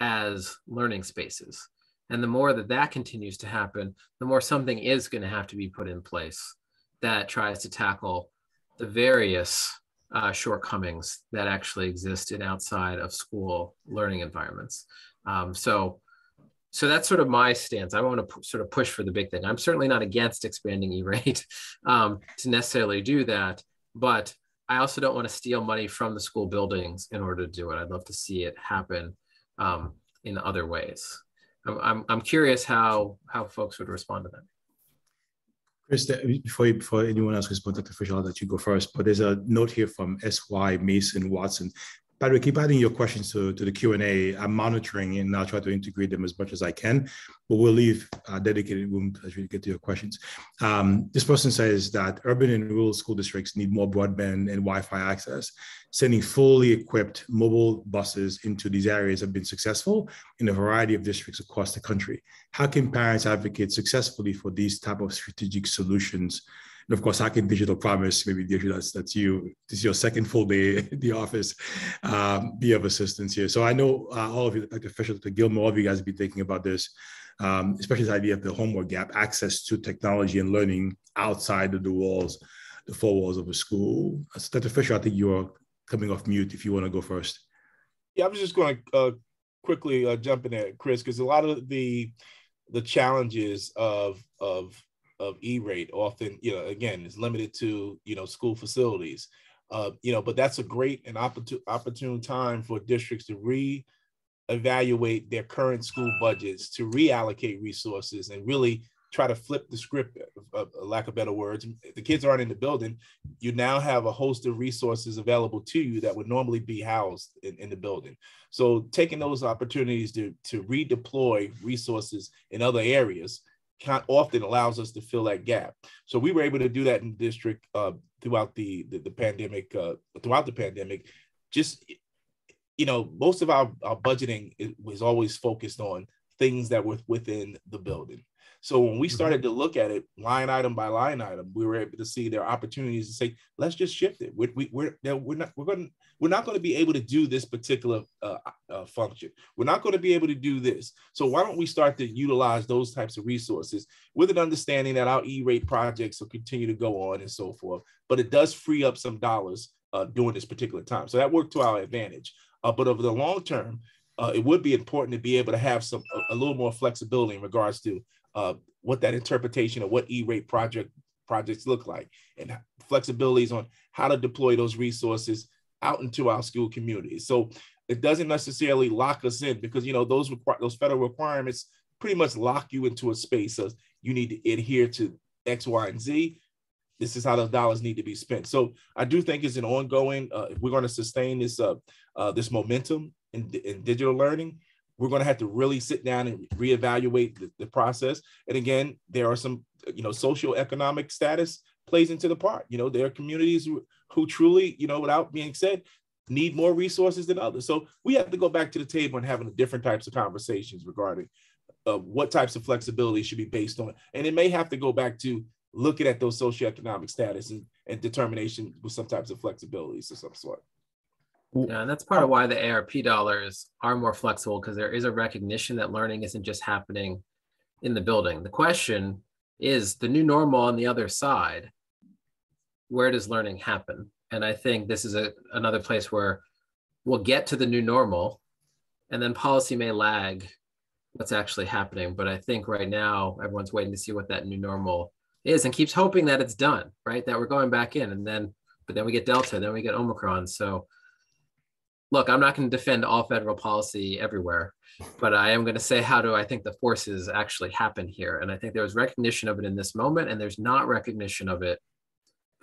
as learning spaces. And the more that that continues to happen, the more something is going to have to be put in place that tries to tackle the various uh, shortcomings that actually exist in outside of school learning environments. Um, so, so that's sort of my stance. I want to sort of push for the big thing. I'm certainly not against expanding [laughs] E-rate um, to necessarily do that, but I also don't want to steal money from the school buildings in order to do it. I'd love to see it happen um, in other ways. I'm, I'm, I'm curious how, how folks would respond to that. Chris, uh, before, you, before anyone else responds, Dr. Fisher, I'll let you go first. But there's a note here from S.Y. Mason Watson. By keep adding your questions to, to the Q&A. I'm monitoring and I'll try to integrate them as much as I can, but we'll leave a dedicated room as we get to your questions. Um, this person says that urban and rural school districts need more broadband and Wi-Fi access. Sending fully equipped mobile buses into these areas have been successful in a variety of districts across the country. How can parents advocate successfully for these type of strategic solutions and of course, Hacking Digital Promise, maybe that's that's you. This is your second full day [laughs] in the office. Um, be of assistance here. So I know uh, all of you, like officials, Dr. Gilmore, all of you guys be thinking about this, um, especially this idea of the homework gap, access to technology and learning outside of the walls, the four walls of a school. So Dr. Fisher, I think you're coming off mute if you want to go first. Yeah, I was just going to uh, quickly uh, jump in there, Chris, because a lot of the the challenges of of of E-rate often, you know, again, is limited to, you know, school facilities. Uh, you know, but that's a great and opportune opportune time for districts to re-evaluate their current school budgets, to reallocate resources, and really try to flip the script, uh, lack of better words. The kids aren't in the building, you now have a host of resources available to you that would normally be housed in, in the building. So taking those opportunities to, to redeploy resources in other areas often allows us to fill that gap. So we were able to do that in the district uh, throughout the, the, the pandemic, uh, throughout the pandemic, just, you know, most of our, our budgeting was always focused on things that were within the building. So when we mm-hmm. started to look at it line item by line item, we were able to see there are opportunities to say, let's just shift it. We, we, we're, we're not we're going we're not going to be able to do this particular uh, uh, function. We're not going to be able to do this. So why don't we start to utilize those types of resources with an understanding that our E-rate projects will continue to go on and so forth. But it does free up some dollars uh, during this particular time. So that worked to our advantage. Uh, but over the long term, uh, it would be important to be able to have some a, a little more flexibility in regards to uh, what that interpretation of what E-rate project projects look like and flexibilities on how to deploy those resources out into our school communities. So it doesn't necessarily lock us in because you know those require those federal requirements pretty much lock you into a space of you need to adhere to X, Y, and Z. This is how those dollars need to be spent. So I do think it's an ongoing. Uh, if we're going to sustain this uh, uh, this momentum in, in digital learning, we're going to have to really sit down and reevaluate the, the process. And again, there are some, you know, social economic status plays into the part. You know, there are communities who, who truly, you know, without being said, need more resources than others. So we have to go back to the table and having different types of conversations regarding uh, what types of flexibility should be based on. And it may have to go back to looking at those socioeconomic status and, and determination with some types of flexibilities of some sort. Yeah, and that's part of why the ARP dollars are more flexible because there is a recognition that learning isn't just happening in the building. The question is the new normal on the other side, where does learning happen? And I think this is a, another place where we'll get to the new normal and then policy may lag what's actually happening. But I think right now everyone's waiting to see what that new normal is and keeps hoping that it's done, right? That we're going back in and then, but then we get Delta, then we get Omicron. So look, I'm not going to defend all federal policy everywhere, but I am going to say how do I think the forces actually happen here? And I think there was recognition of it in this moment, and there's not recognition of it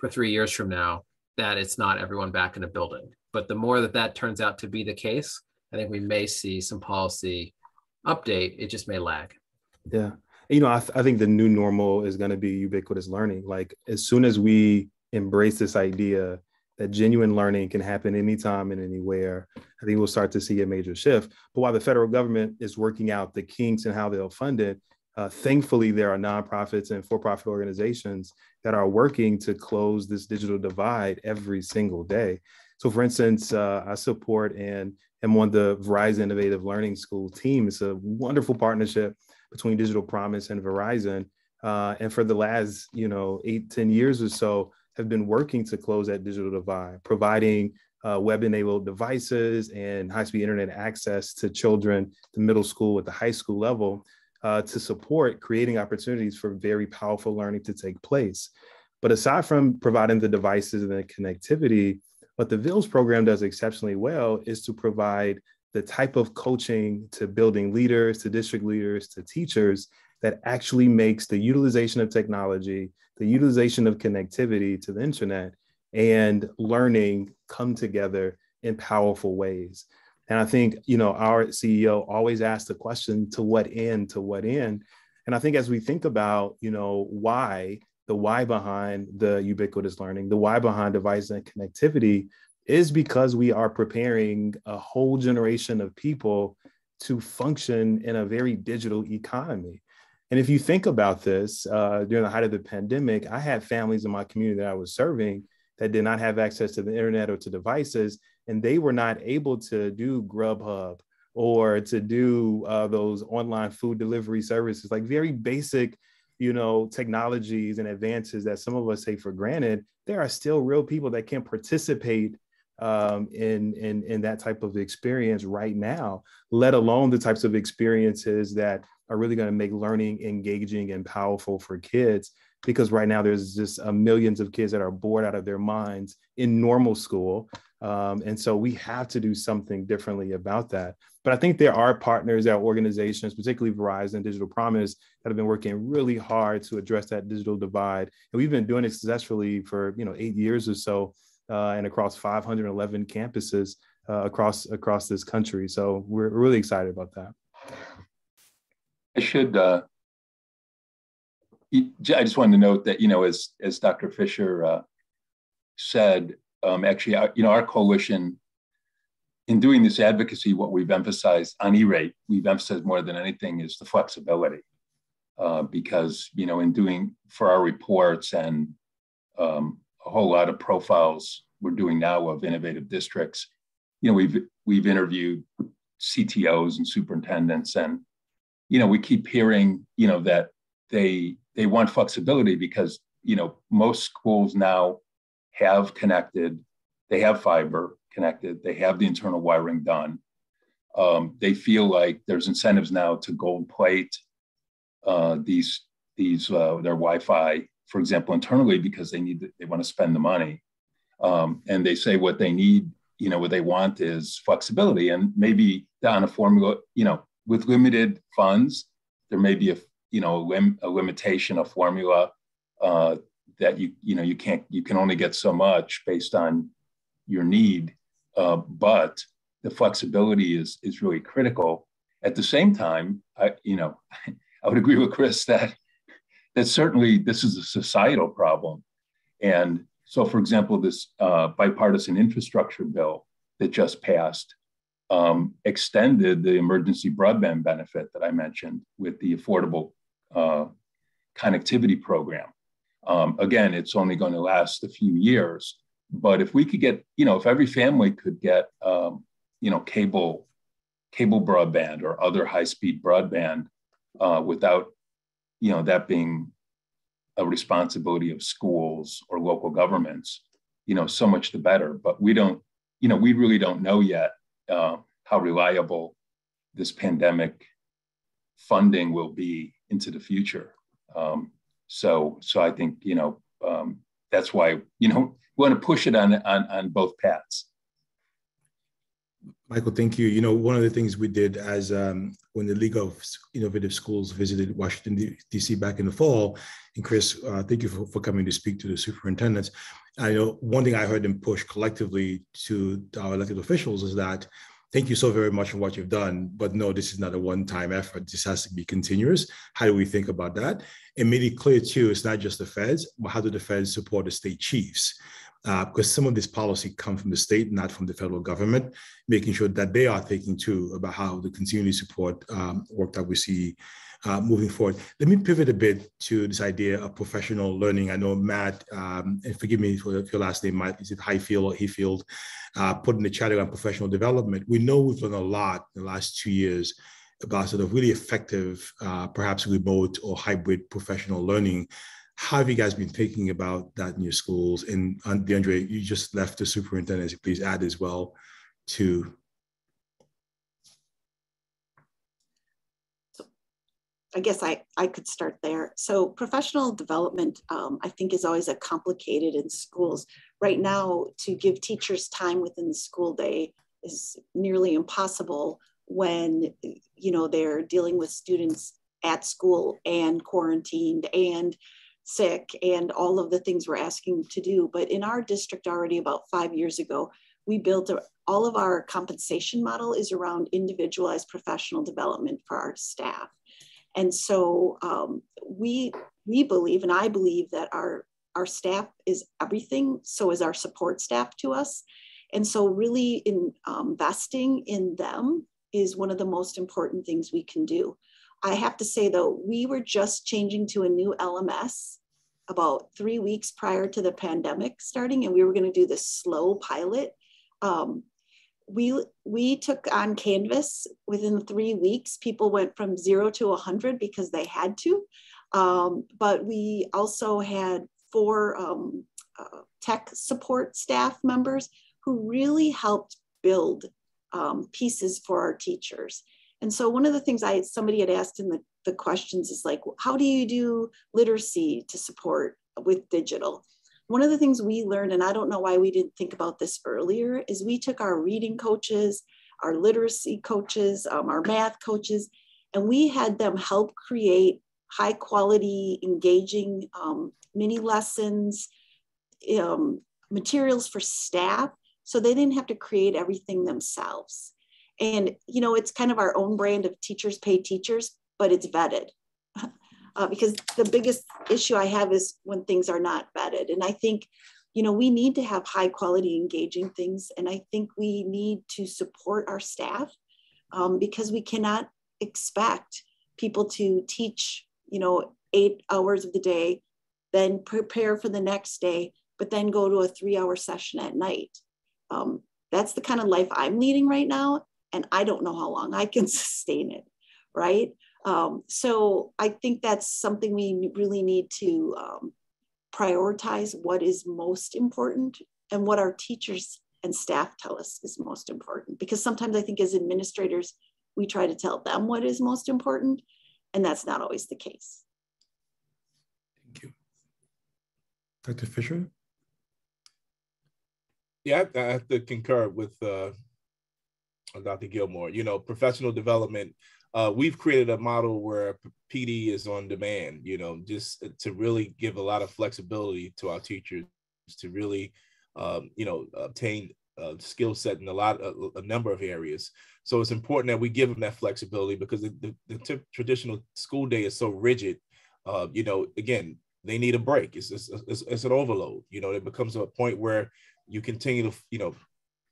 for three years from now that it's not everyone back in a building. But the more that that turns out to be the case, I think we may see some policy update. It just may lag. Yeah. You know, I, th- I think the new normal is going to be ubiquitous learning. Like, as soon as we embrace this idea that genuine learning can happen anytime and anywhere, I think we'll start to see a major shift. But while the federal government is working out the kinks and how they'll fund it, uh, thankfully, there are nonprofits and for profit organizations that are working to close this digital divide every single day. So, for instance, uh, I support and am on the Verizon Innovative Learning School team. It's a wonderful partnership between Digital Promise and Verizon. Uh, and for the last, you know, eight ten years or so, have been working to close that digital divide, providing uh, web-enabled devices and high-speed internet access to children, the middle school at the high school level, uh, to support creating opportunities for very powerful learning to take place. But aside from providing the devices and the connectivity, what the VILS program does exceptionally well is to provide the type of coaching to building leaders, to district leaders, to teachers that actually makes the utilization of technology, the utilization of connectivity to the internet, and learning come together in powerful ways. And I think, you know, our CEO always asks the question to what end, to what end. And I think as we think about, you know, why, the why behind the ubiquitous learning, the why behind device and connectivity is because we are preparing a whole generation of people to function in a very digital economy. And if you think about this, uh, during the height of the pandemic, I had families in my community that I was serving that did not have access to the internet or to devices, and they were not able to do Grubhub or to do uh, those online food delivery services, like very basic, you know, technologies and advances that some of us take for granted. There are still real people that can't participate um, in, in, in that type of experience right now, let alone the types of experiences that are really going to make learning engaging and powerful for kids. Because right now there's just uh, millions of kids that are bored out of their minds in normal school. Um, and so we have to do something differently about that. But I think there are partners, there organizations, particularly Verizon Digital Promise, that have been working really hard to address that digital divide. And we've been doing it successfully for you know eight years or so, uh, and across 511 campuses uh, across across this country. So we're really excited about that. I should. Uh, I just wanted to note that you know, as as Dr. Fisher uh, said, um, actually, you know, our coalition in doing this advocacy, what we've emphasized on E-rate, we've emphasized more than anything is the flexibility, uh, because you know, in doing for our reports and um, a whole lot of profiles we're doing now of innovative districts, you know, we've we've interviewed CTOs and superintendents, and you know, we keep hearing, you know, that they they want flexibility because you know most schools now have connected, they have fiber connected, they have the internal wiring done. Um, they feel like there's incentives now to gold plate uh, these these uh, their Wi-Fi, for example, internally because they need to, they want to spend the money, um, and they say what they need, you know, what they want is flexibility, and maybe on a formula, you know, with limited funds, there may be a you know lim- a limitation, a formula uh, that you you know you can't you can only get so much based on your need uh, but the flexibility is is really critical. At the same time i you know [laughs] i would agree with chris that that certainly this is a societal problem. And so for example this uh, bipartisan infrastructure bill that just passed um, extended the emergency broadband benefit that i mentioned with the affordable uh, connectivity program um, again, it's only going to last a few years. But if we could get, you know, if every family could get, um, you know, cable, cable broadband or other high-speed broadband uh, without, you know, that being a responsibility of schools or local governments, you know, so much the better. But we don't, you know, we really don't know yet uh, how reliable this pandemic funding will be into the future. Um, so, so I think you know um, that's why you know we want to push it on on on both paths. Michael, thank you. You know, one of the things we did as um, when the League of Innovative Schools visited Washington, D.C. back in the fall, and Chris, uh, thank you for, for coming to speak to the superintendents. I know one thing I heard them push collectively to our elected officials is that thank you so very much for what you've done. But no, this is not a one time effort. This has to be continuous. How do we think about that? And made it clear too, it's not just the feds, but how do the feds support the state chiefs? Uh, because some of this policy comes from the state, not from the federal government, making sure that they are thinking too about how the continue to support um, work that we see uh, moving forward. Let me pivot a bit to this idea of professional learning. I know Matt, um, and forgive me for your last name, Matt, is it Highfield or Hayfield, uh, put in the chat around professional development. We know we've learned a lot in the last two years about sort of really effective, uh, perhaps remote or hybrid professional learning. How have you guys been thinking about that in your schools? And uh, D'Andre, you just left the superintendent. Please add as well to I guess I, I could start there. So professional development, um, I think is always a complicated in schools. Right now, to give teachers time within the school day is nearly impossible when, you know, they're dealing with students at school and quarantined and sick and all of the things we're asking to do. But in our district already about five years ago, we built a, all of our compensation model is around individualized professional development for our staff. And so um, we we believe, and I believe that our our staff is everything. So is our support staff to us. And so really in, um, investing in them is one of the most important things we can do. I have to say though, we were just changing to a new LMS about three weeks prior to the pandemic starting, and we were going to do this slow pilot. Um, we we took on canvas within three weeks. People went from zero to 100 because they had to. Um, but we also had four um, uh, tech support staff members who really helped build um, pieces for our teachers. And so one of the things I somebody had asked in the, the questions is like, how do you do literacy to support with digital? One of the things we learned, and I don't know why we didn't think about this earlier, is we took our reading coaches, our literacy coaches, um, our math coaches, and we had them help create high quality, engaging um, mini lessons, um, materials for staff, so they didn't have to create everything themselves. And, you know, it's kind of our own brand of teachers pay teachers, but it's vetted. Uh, because the biggest issue I have is when things are not vetted. And I think, you know, we need to have high quality, engaging things. And I think we need to support our staff um, because we cannot expect people to teach, you know, eight hours of the day, then prepare for the next day, but then go to a three hour session at night. Um, that's the kind of life I'm leading right now and I don't know how long I can [laughs] sustain it, right? Um, so I think that's something we really need to um, prioritize what is most important and what our teachers and staff tell us is most important. Because sometimes I think as administrators, we try to tell them what is most important, and that's not always the case. Thank you. Dr. Fisher? Yeah, I have to concur with uh, Dr. Gilmore. You know, professional development. Uh, we've created a model where PD is on demand. You know, just to really give a lot of flexibility to our teachers to really, um, you know, obtain a skill set in a lot, a, a, number of areas. So it's important that we give them that flexibility because the, the, the t- traditional school day is so rigid. Uh, you know, again, they need a break. It's, it's, it's, it's, an overload. You know, it becomes a point where you continue to, you know,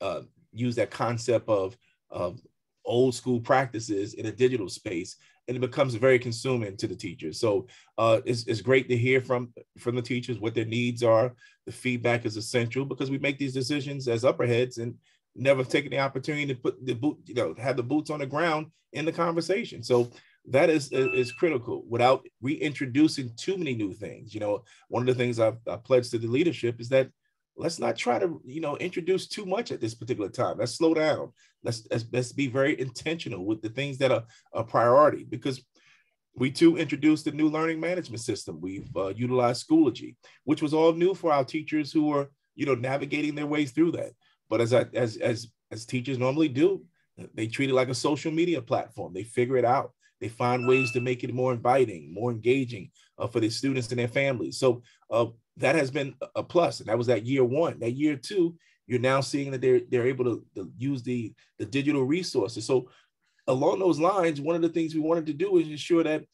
uh, use that concept of of old school practices in a digital space and it becomes very consuming to the teachers. So uh, it's, it's great to hear from from the teachers what their needs are. The feedback is essential because we make these decisions as upperheads and never taking the opportunity to put the boot you know have the boots on the ground in the conversation. So that is is critical. Without reintroducing too many new things you know one of the things i've, I've pledged to the leadership is that let's not try to you know introduce too much at this particular time. Let's slow down let's let's, let's be very intentional with the things that are a priority because we too introduced the new learning management system. We've uh, utilized schoology which was all new for our teachers who were, you know navigating their ways through that. But as I, as as as teachers normally do they treat it like a social media platform. They figure it out. They find ways to make it more inviting more engaging uh, for the students and their families. So uh, that has been a plus. And that was that year one. That year two, you're now seeing that they're they're able to, to use the the digital resources. So along those lines, one of the things we wanted to do is ensure that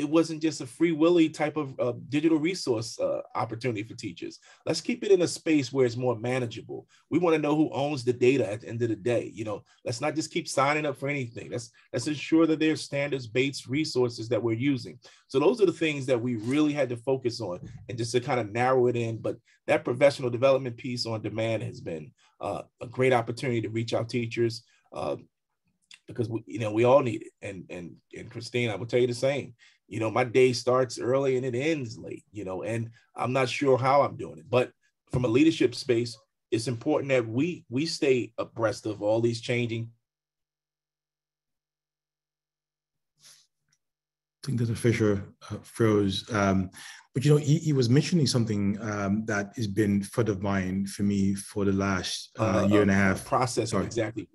it wasn't just a free willy type of uh, digital resource uh, opportunity for teachers. Let's keep it in a space where it's more manageable. We want to know who owns the data at the end of the day. You know, let's not just keep signing up for anything. Let's let's ensure that there's standards-based resources that we're using. So those are the things that we really had to focus on, and just to kind of narrow it in. But that professional development piece on demand has been uh, a great opportunity to reach out teachers. Uh, because we, you know we all need it, and and and Kristine, I will tell you the same you know, my day starts early and it ends late, you know, and I'm not sure how I'm doing it. But from a leadership space, it's important that we we stay abreast of all these changing. I think that the Fisher uh, froze, um, but you know, he, he was mentioning something um, that has been front of mind for me for the last uh, uh, year and a half. Process exactly.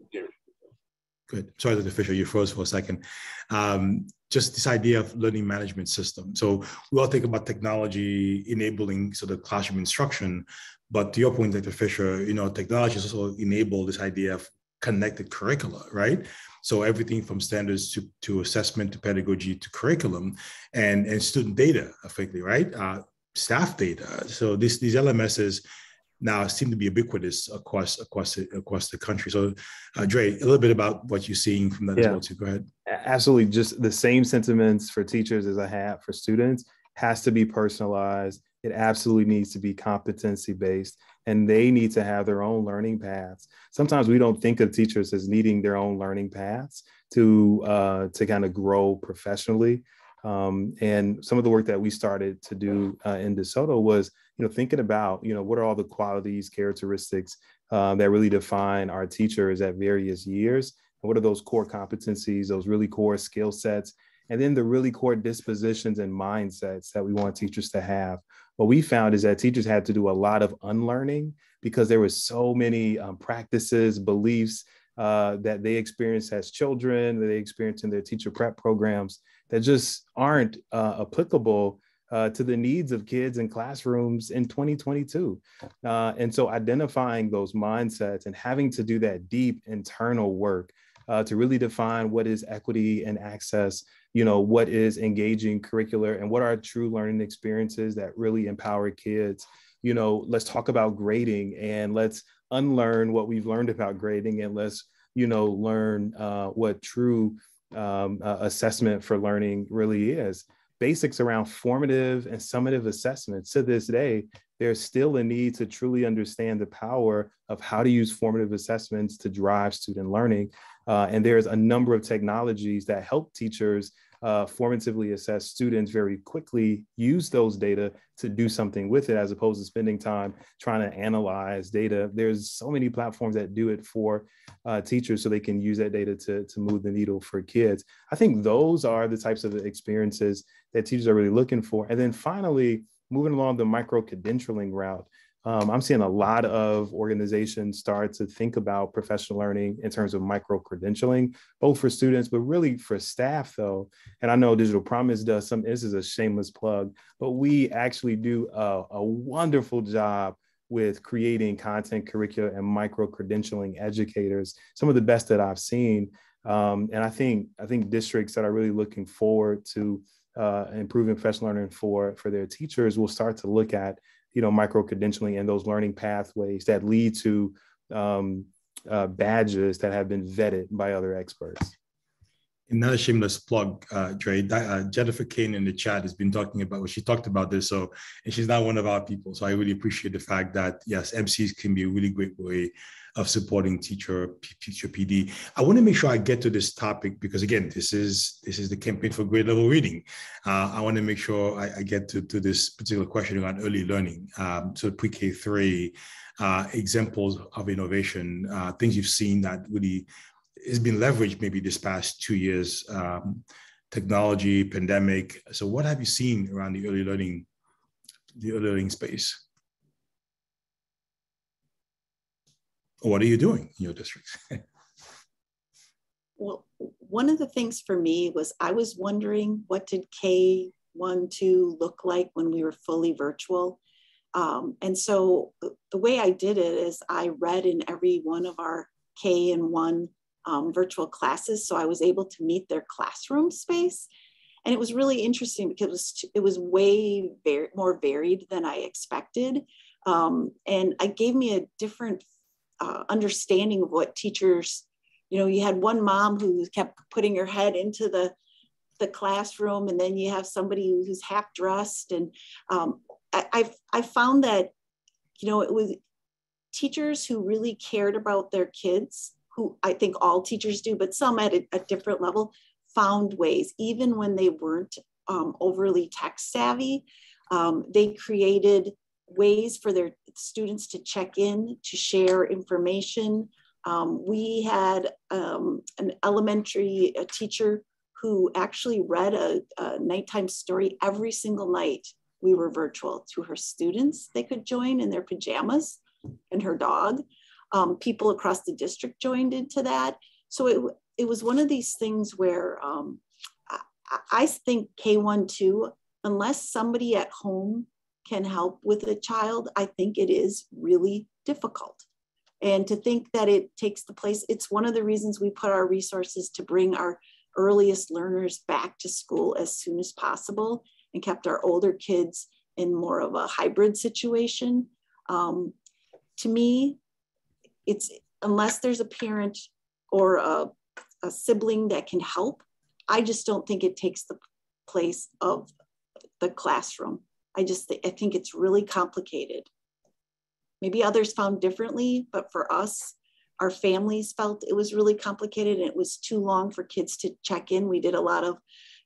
Good. Sorry, Dr. Fisher, you froze for a second. Um, just this idea of learning management system. So we all think about technology enabling sort of classroom instruction, but to your point, Dr. Fisher, you know, technology has also enabled this idea of connected curricula, right? So everything from standards to, to assessment to pedagogy to curriculum and, and student data, effectively, right? Uh, staff data. So this, these LMSs now seem to be ubiquitous across across the, across the country. So, uh, Dre, a little bit about what you're seeing from that yeah. as well too. Go ahead. Absolutely, just the same sentiments for teachers as I have for students has to be personalized. It absolutely needs to be competency based, and they need to have their own learning paths. Sometimes we don't think of teachers as needing their own learning paths to uh, to kind of grow professionally. Um, and some of the work that we started to do uh, in DeSoto was, you know, thinking about, you know, what are all the qualities, characteristics uh, that really define our teachers at various years. And what are those core competencies, those really core skill sets, and then the really core dispositions and mindsets that we want teachers to have. What we found is that teachers had to do a lot of unlearning because there was so many um, practices, beliefs uh, that they experienced as children, that they experienced in their teacher prep programs that just aren't uh, applicable uh, to the needs of kids in classrooms in 2022. Uh, and so identifying those mindsets and having to do that deep internal work uh, to really define what is equity and access, you know, what is engaging curricular and what are true learning experiences that really empower kids. You know, let's talk about grading and let's unlearn what we've learned about grading and let's, you know, learn uh, what true um, uh, assessment for learning really is. Basics around formative and summative assessments. To this day there's still a need to truly understand the power of how to use formative assessments to drive student learning. Uh, and there's a number of technologies that help teachers uh, formatively assess students very quickly, use those data to do something with it, as opposed to spending time trying to analyze data. There's so many platforms that do it for uh, teachers so they can use that data to, to move the needle for kids. I think those are the types of experiences that teachers are really looking for. And then finally, moving along the micro credentialing route, um, I'm seeing a lot of organizations start to think about professional learning in terms of micro credentialing, both for students, but really for staff, though. And I know Digital Promise does some, this is a shameless plug, but we actually do a, a wonderful job with creating content curricula and micro credentialing educators, some of the best that I've seen. Um, and I think I think districts that are really looking forward to uh, improving professional learning for for their teachers will start to look at you know, micro credentialing and those learning pathways that lead to um, uh, badges that have been vetted by other experts. Another shameless plug, uh, Dre. Uh, Jennifer Kane in the chat has been talking about, well, she talked about this. So, and she's not one of our people. So I really appreciate the fact that, yes, MCs can be a really great way of supporting teacher teacher PD. I want to make sure I get to this topic because again, this is this is the campaign for grade level reading. Uh, I want to make sure I, I, get to, to this particular question around early learning. Um, so pre-K three uh, examples of innovation, uh, things you've seen that really has been leveraged maybe this past two years. Um, technology, pandemic. So, what have you seen around the early learning, the early learning space? What are you doing in your district? [laughs] well, one of the things for me was I was wondering what did K one two look like when we were fully virtual. Um, and so the way I did it is I read in every one of our K and one um, virtual classes, so I was able to meet their classroom space. And it was really interesting because it was, it was way more varied than I expected. Um, and it gave me a different uh, understanding of what teachers, you know, you had one mom who kept putting her head into the the classroom, and then you have somebody who's half dressed, and um, I, I've I found that, you know, it was teachers who really cared about their kids, who I think all teachers do, but some at a, a different level, found ways, even when they weren't um, overly tech savvy. Um, they created ways for their students to check in, to share information. Um, we had um, an elementary a teacher who actually read a, a, nighttime story every single night. We were virtual to her students. They could join in their pajamas and her dog. Um, people across the district joined into that. So it, it was one of these things where um, I, I think K1 2, unless somebody at home can help with a child, I think it is really difficult. And to think that it takes the place, it's one of the reasons we put our resources to bring our earliest learners back to school as soon as possible and kept our older kids in more of a hybrid situation. Um, to me, it's unless there's a parent or a, a sibling that can help, I just don't think it takes the place of the classroom. I just th- I think it's really complicated. Maybe others found differently, but for us, our families felt it was really complicated and it was too long for kids to check in. We did a lot of,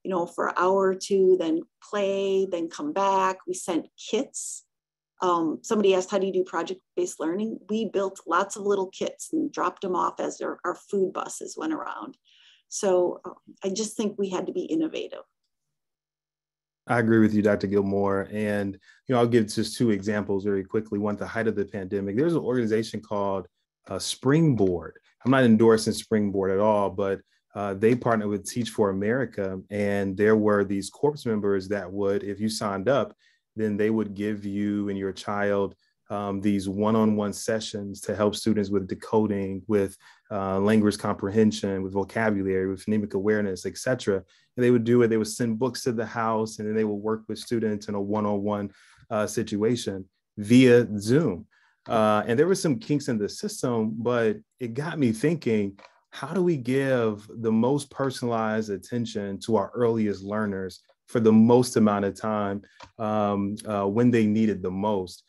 you know, for an hour or two, then play, then come back. We sent kits Um, somebody asked, how do you do project-based learning? We built lots of little kits and dropped them off as our, our food buses went around. So uh, I just think we had to be innovative. I agree with you, Dr. Gilmore. And you know, I'll give just two examples very quickly. One, at the height of the pandemic, there's an organization called uh, Springboard. I'm not endorsing Springboard at all, but uh, they partnered with Teach for America, and there were these corps members that would, if you signed up, then they would give you and your child um, these one-on-one sessions to help students with decoding, with uh, language comprehension, with vocabulary, with phonemic awareness, etc. And they would do it. They would send books to the house, and then they would work with students in a one-on-one uh, situation via Zoom. Uh, and there were some kinks in the system, but it got me thinking: How do we give the most personalized attention to our earliest learners for the most amount of time um, uh, when they needed the most?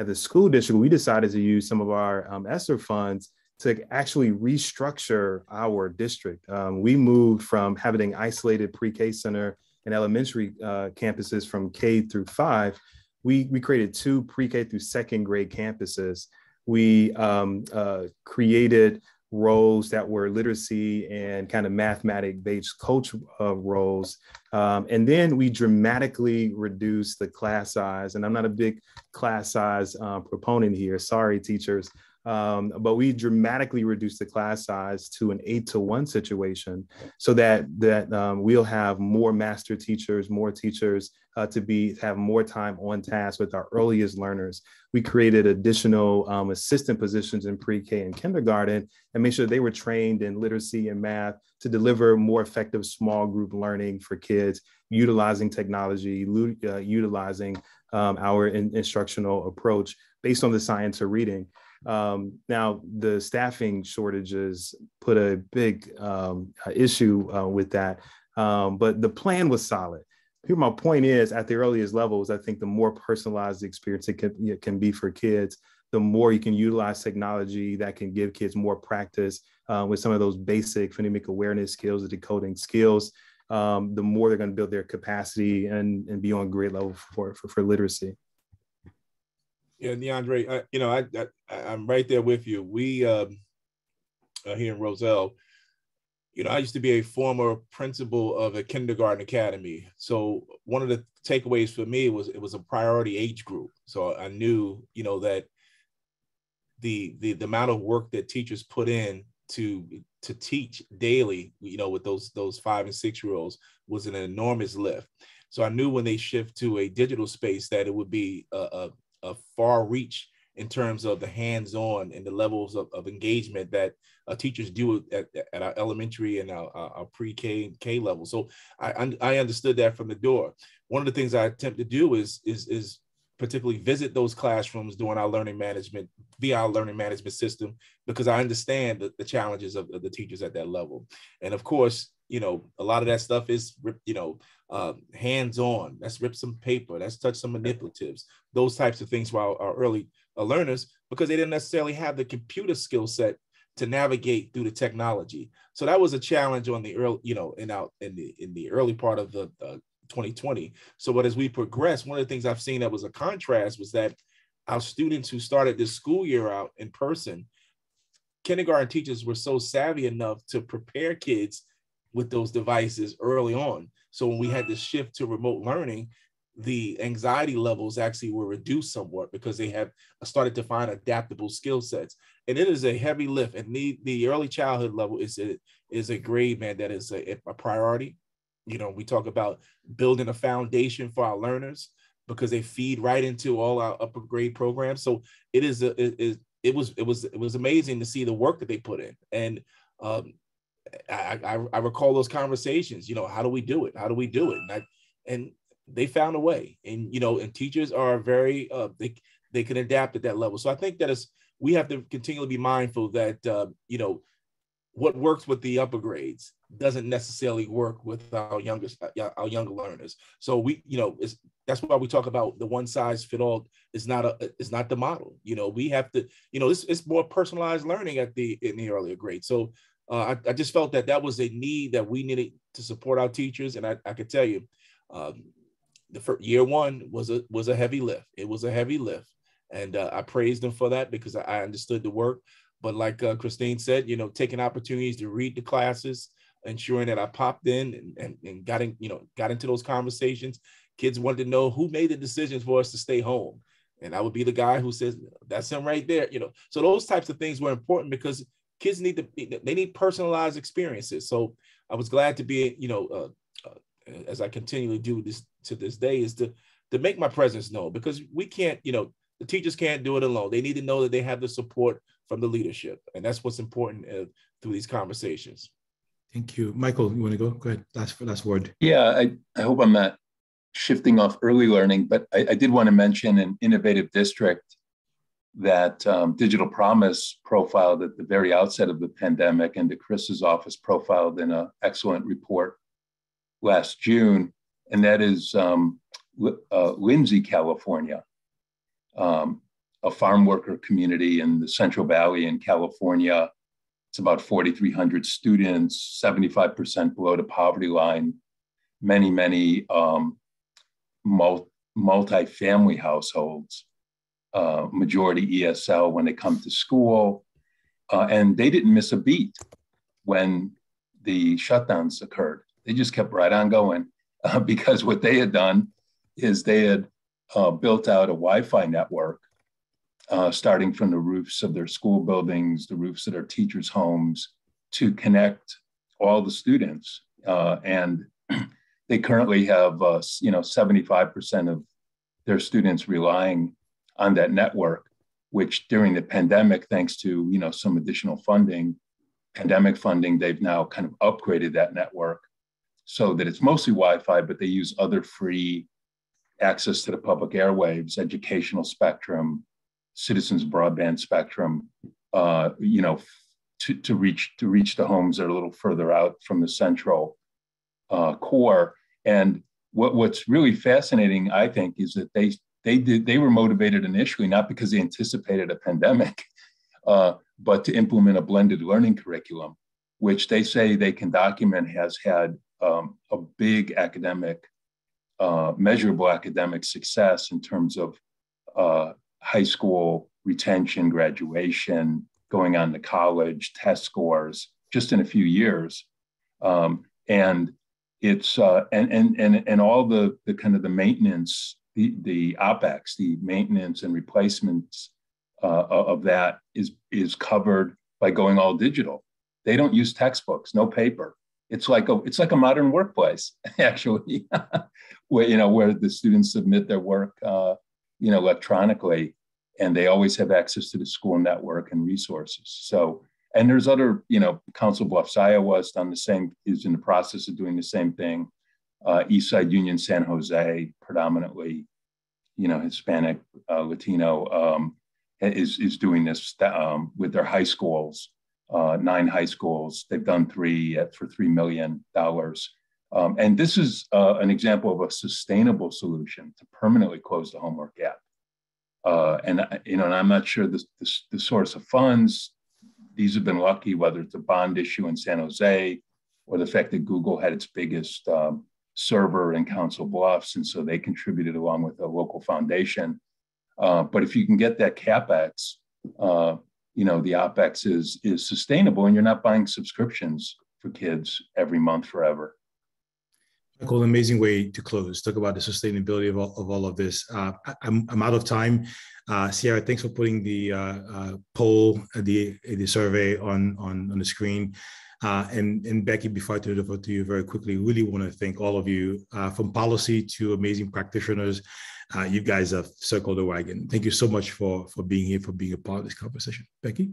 At the school district, we decided to use some of our um, ESSER funds to actually restructure our district. Um, we moved from having isolated pre-K center and elementary uh, campuses from K through five. We, we created two pre-K through second grade campuses. We um, uh, created roles that were literacy and kind of mathematic based coach uh, roles. Um, and then we dramatically reduced the class size. And I'm not a big class size uh, proponent here. Sorry, teachers. Um, but we dramatically reduced the class size to an eight to one situation so that that um, we'll have more master teachers, more teachers uh, to be have more time on task with our earliest learners. We created additional um, assistant positions in pre-K and kindergarten and make sure they were trained in literacy and math to deliver more effective small group learning for kids, utilizing technology, uh, utilizing um, our in instructional approach based on the science of reading. Um, now, the staffing shortages put a big um, issue uh, with that, um, but the plan was solid. Here, my point is, at the earliest levels, I think the more personalized the experience it can, it can be for kids, the more you can utilize technology that can give kids more practice uh, with some of those basic phonemic awareness skills, the decoding skills, um, the more they're going to build their capacity and, and be on grade level for, for, for literacy. Yeah, D'Andre, I, you know, I, I am right there with you. We um, uh, here in Roselle, you know, I used to be a former principal of a kindergarten academy. So one of the takeaways for me was it was a priority age group. So I knew, you know, that the the the amount of work that teachers put in to to teach daily, you know, with those those five and six year olds was an enormous lift. So I knew when they shift to a digital space that it would be a, a, a far reach in terms of the hands-on and the levels of, of engagement that uh, teachers do at, at, our elementary and our, our pre-K and K level. So I, I understood that from the door. One of the things I attempt to do is, is, is particularly visit those classrooms during our learning management via our learning management system because I understand the, the challenges of, of, the teachers at that level. And of course, you know, a lot of that stuff is, you know, uh, hands-on. Let's rip some paper. Let's touch some manipulatives. Those types of things for our, our early uh, learners because they didn't necessarily have the computer skill set to navigate through the technology. So that was a challenge on the early, you know, in out in the in the early part of the uh, 2020. So, but as we progress, one of the things I've seen that was a contrast was that our students who started this school year out in person, kindergarten teachers were so savvy enough to prepare kids with those devices early on. So when we had to shift to remote learning, the anxiety levels actually were reduced somewhat because they have started to find adaptable skill sets. And it is a heavy lift. And the, the early childhood level is a, is a grade, man, that is a, a priority. You know, we talk about building a foundation for our learners because they feed right into all our upper grade programs. So it is a, it, it was it was it was amazing to see the work that they put in. And um, I, I, I recall those conversations. You know, how do we do it? How do we do it? And I, and they found a way. And you know, and teachers are very uh, they they can adapt at that level. So I think that is we have to continually be mindful that uh, you know what works with the upper grades doesn't necessarily work with our youngest uh, our younger learners. So we, you know, that's why we talk about the one size fit all is not a is not the model. You know, we have to, you know, it's, it's more personalized learning at the in the earlier grades. So uh, I, I, just felt that that was a need that we needed to support our teachers, and I, I could tell you, um, the first, year one was a was a heavy lift. It was a heavy lift, and uh, I praised them for that because I understood the work. But like uh, Kristine said, you know, taking opportunities to read the classes, ensuring that I popped in and, and, and got in, you know, got into those conversations. Kids wanted to know who made the decisions for us to stay home. And I would be the guy who says, that's him right there. You know, so those types of things were important because kids need to, they need personalized experiences. So I was glad to be, you know, uh, uh, as I continually do this to this day is to, to make my presence known because we can't, you know, the teachers can't do it alone. They need to know that they have the support from the leadership. And that's what's important uh, through these conversations. Thank you. Michael, you want to go? Go ahead. Last, last word. Yeah, I, I hope I'm not shifting off early learning, but I, I did want to mention an innovative district that um, Digital Promise profiled at the very outset of the pandemic and that Chris's office profiled in an excellent report last June, and that is um, uh, Lindsay, California, um, a farm worker community in the Central Valley in California. It's about 4,300 students, 75% below the poverty line, many, many um, multi family households, uh, majority ESL when they come to school. Uh, and they didn't miss a beat when the shutdowns occurred. They just kept right on going [laughs] uh, because what they had done is they had uh, built out a Wi Fi network. Uh, starting from the roofs of their school buildings, the roofs of their teachers' homes, to connect all the students. Uh, and [clears throat] they currently have, you know, 75% of their students relying on that network, which during the pandemic, thanks to, you know, some additional funding, pandemic funding, they've now kind of upgraded that network so that it's mostly Wi-Fi, but they use other free access to the public airwaves, educational spectrum, citizens broadband spectrum, uh, you know, to, to reach to reach the homes that are a little further out from the central uh, core. And what, what's really fascinating, I think, is that they they did they were motivated initially not because they anticipated a pandemic, [laughs] uh, but to implement a blended learning curriculum, which they say they can document has had um, a big academic, uh, measurable academic success in terms of uh, high school retention, graduation, going on to college, test scores, just in a few years. Um, and it's uh, and and and and all the the kind of the maintenance, the the opex, the maintenance and replacements uh, of that is is covered by going all digital. They don't use textbooks, no paper. It's like a it's like a modern workplace [laughs] actually, [laughs] where you know where the students submit their work, uh, you know, electronically, and they always have access to the school network and resources. So and there's other, you know, Council Bluffs, Iowa has done the same, is in the process of doing the same thing. Uh, Eastside Union San Jose, predominantly, you know, Hispanic, uh, Latino, um, is, is doing this um, with their high schools, uh, nine high schools. They've done three at, for $3 million. Um, and this is uh, an example of a sustainable solution to permanently close the homework gap. Uh, and you know, and I'm not sure the, the, the source of funds these have been lucky, whether it's a bond issue in San Jose or the fact that Google had its biggest um, server in Council Bluffs. And so they contributed along with a local foundation. Uh, but if you can get that CapEx, uh, you know, the OpEx is, is sustainable and you're not buying subscriptions for kids every month forever. Michael, an amazing way to close. Talk about the sustainability of all of, all of this. Uh, I, am I'm out of time. Uh, Sierra, thanks for putting the uh, uh poll, uh, the the survey on on on the screen. Uh, and and Becky, before I turn it over to you very quickly, really want to thank all of you from policy to amazing practitioners. you guys have circled the wagon. Thank you so much for for being here, for being a part of this conversation. Becky.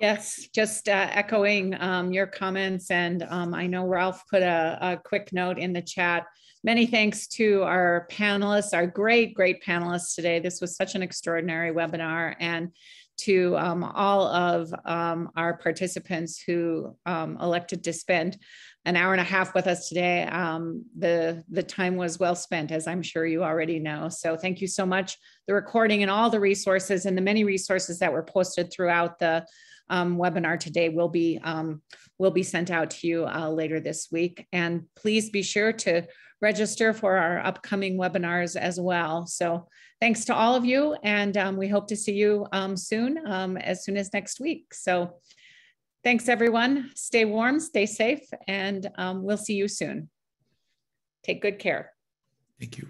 Yes, just uh, echoing um, your comments. And um, I know Ralph put a, a, quick note in the chat. Many thanks to our panelists, our great, great panelists today. This was such an extraordinary webinar. And to um, all of um, our participants who um, elected to spend an hour and a half with us today. Um, the, the time was well spent, as I'm sure you already know. So thank you so much. The recording and all the resources and the many resources that were posted throughout the um, webinar today will be will be sent out to you uh, later this week. And please be sure to register for our upcoming webinars as well. So thanks to all of you. And um, we hope to see you um, soon, um, as soon as next week. So thanks everyone. Stay warm, stay safe, and um, we'll see you soon. Take good care. Thank you.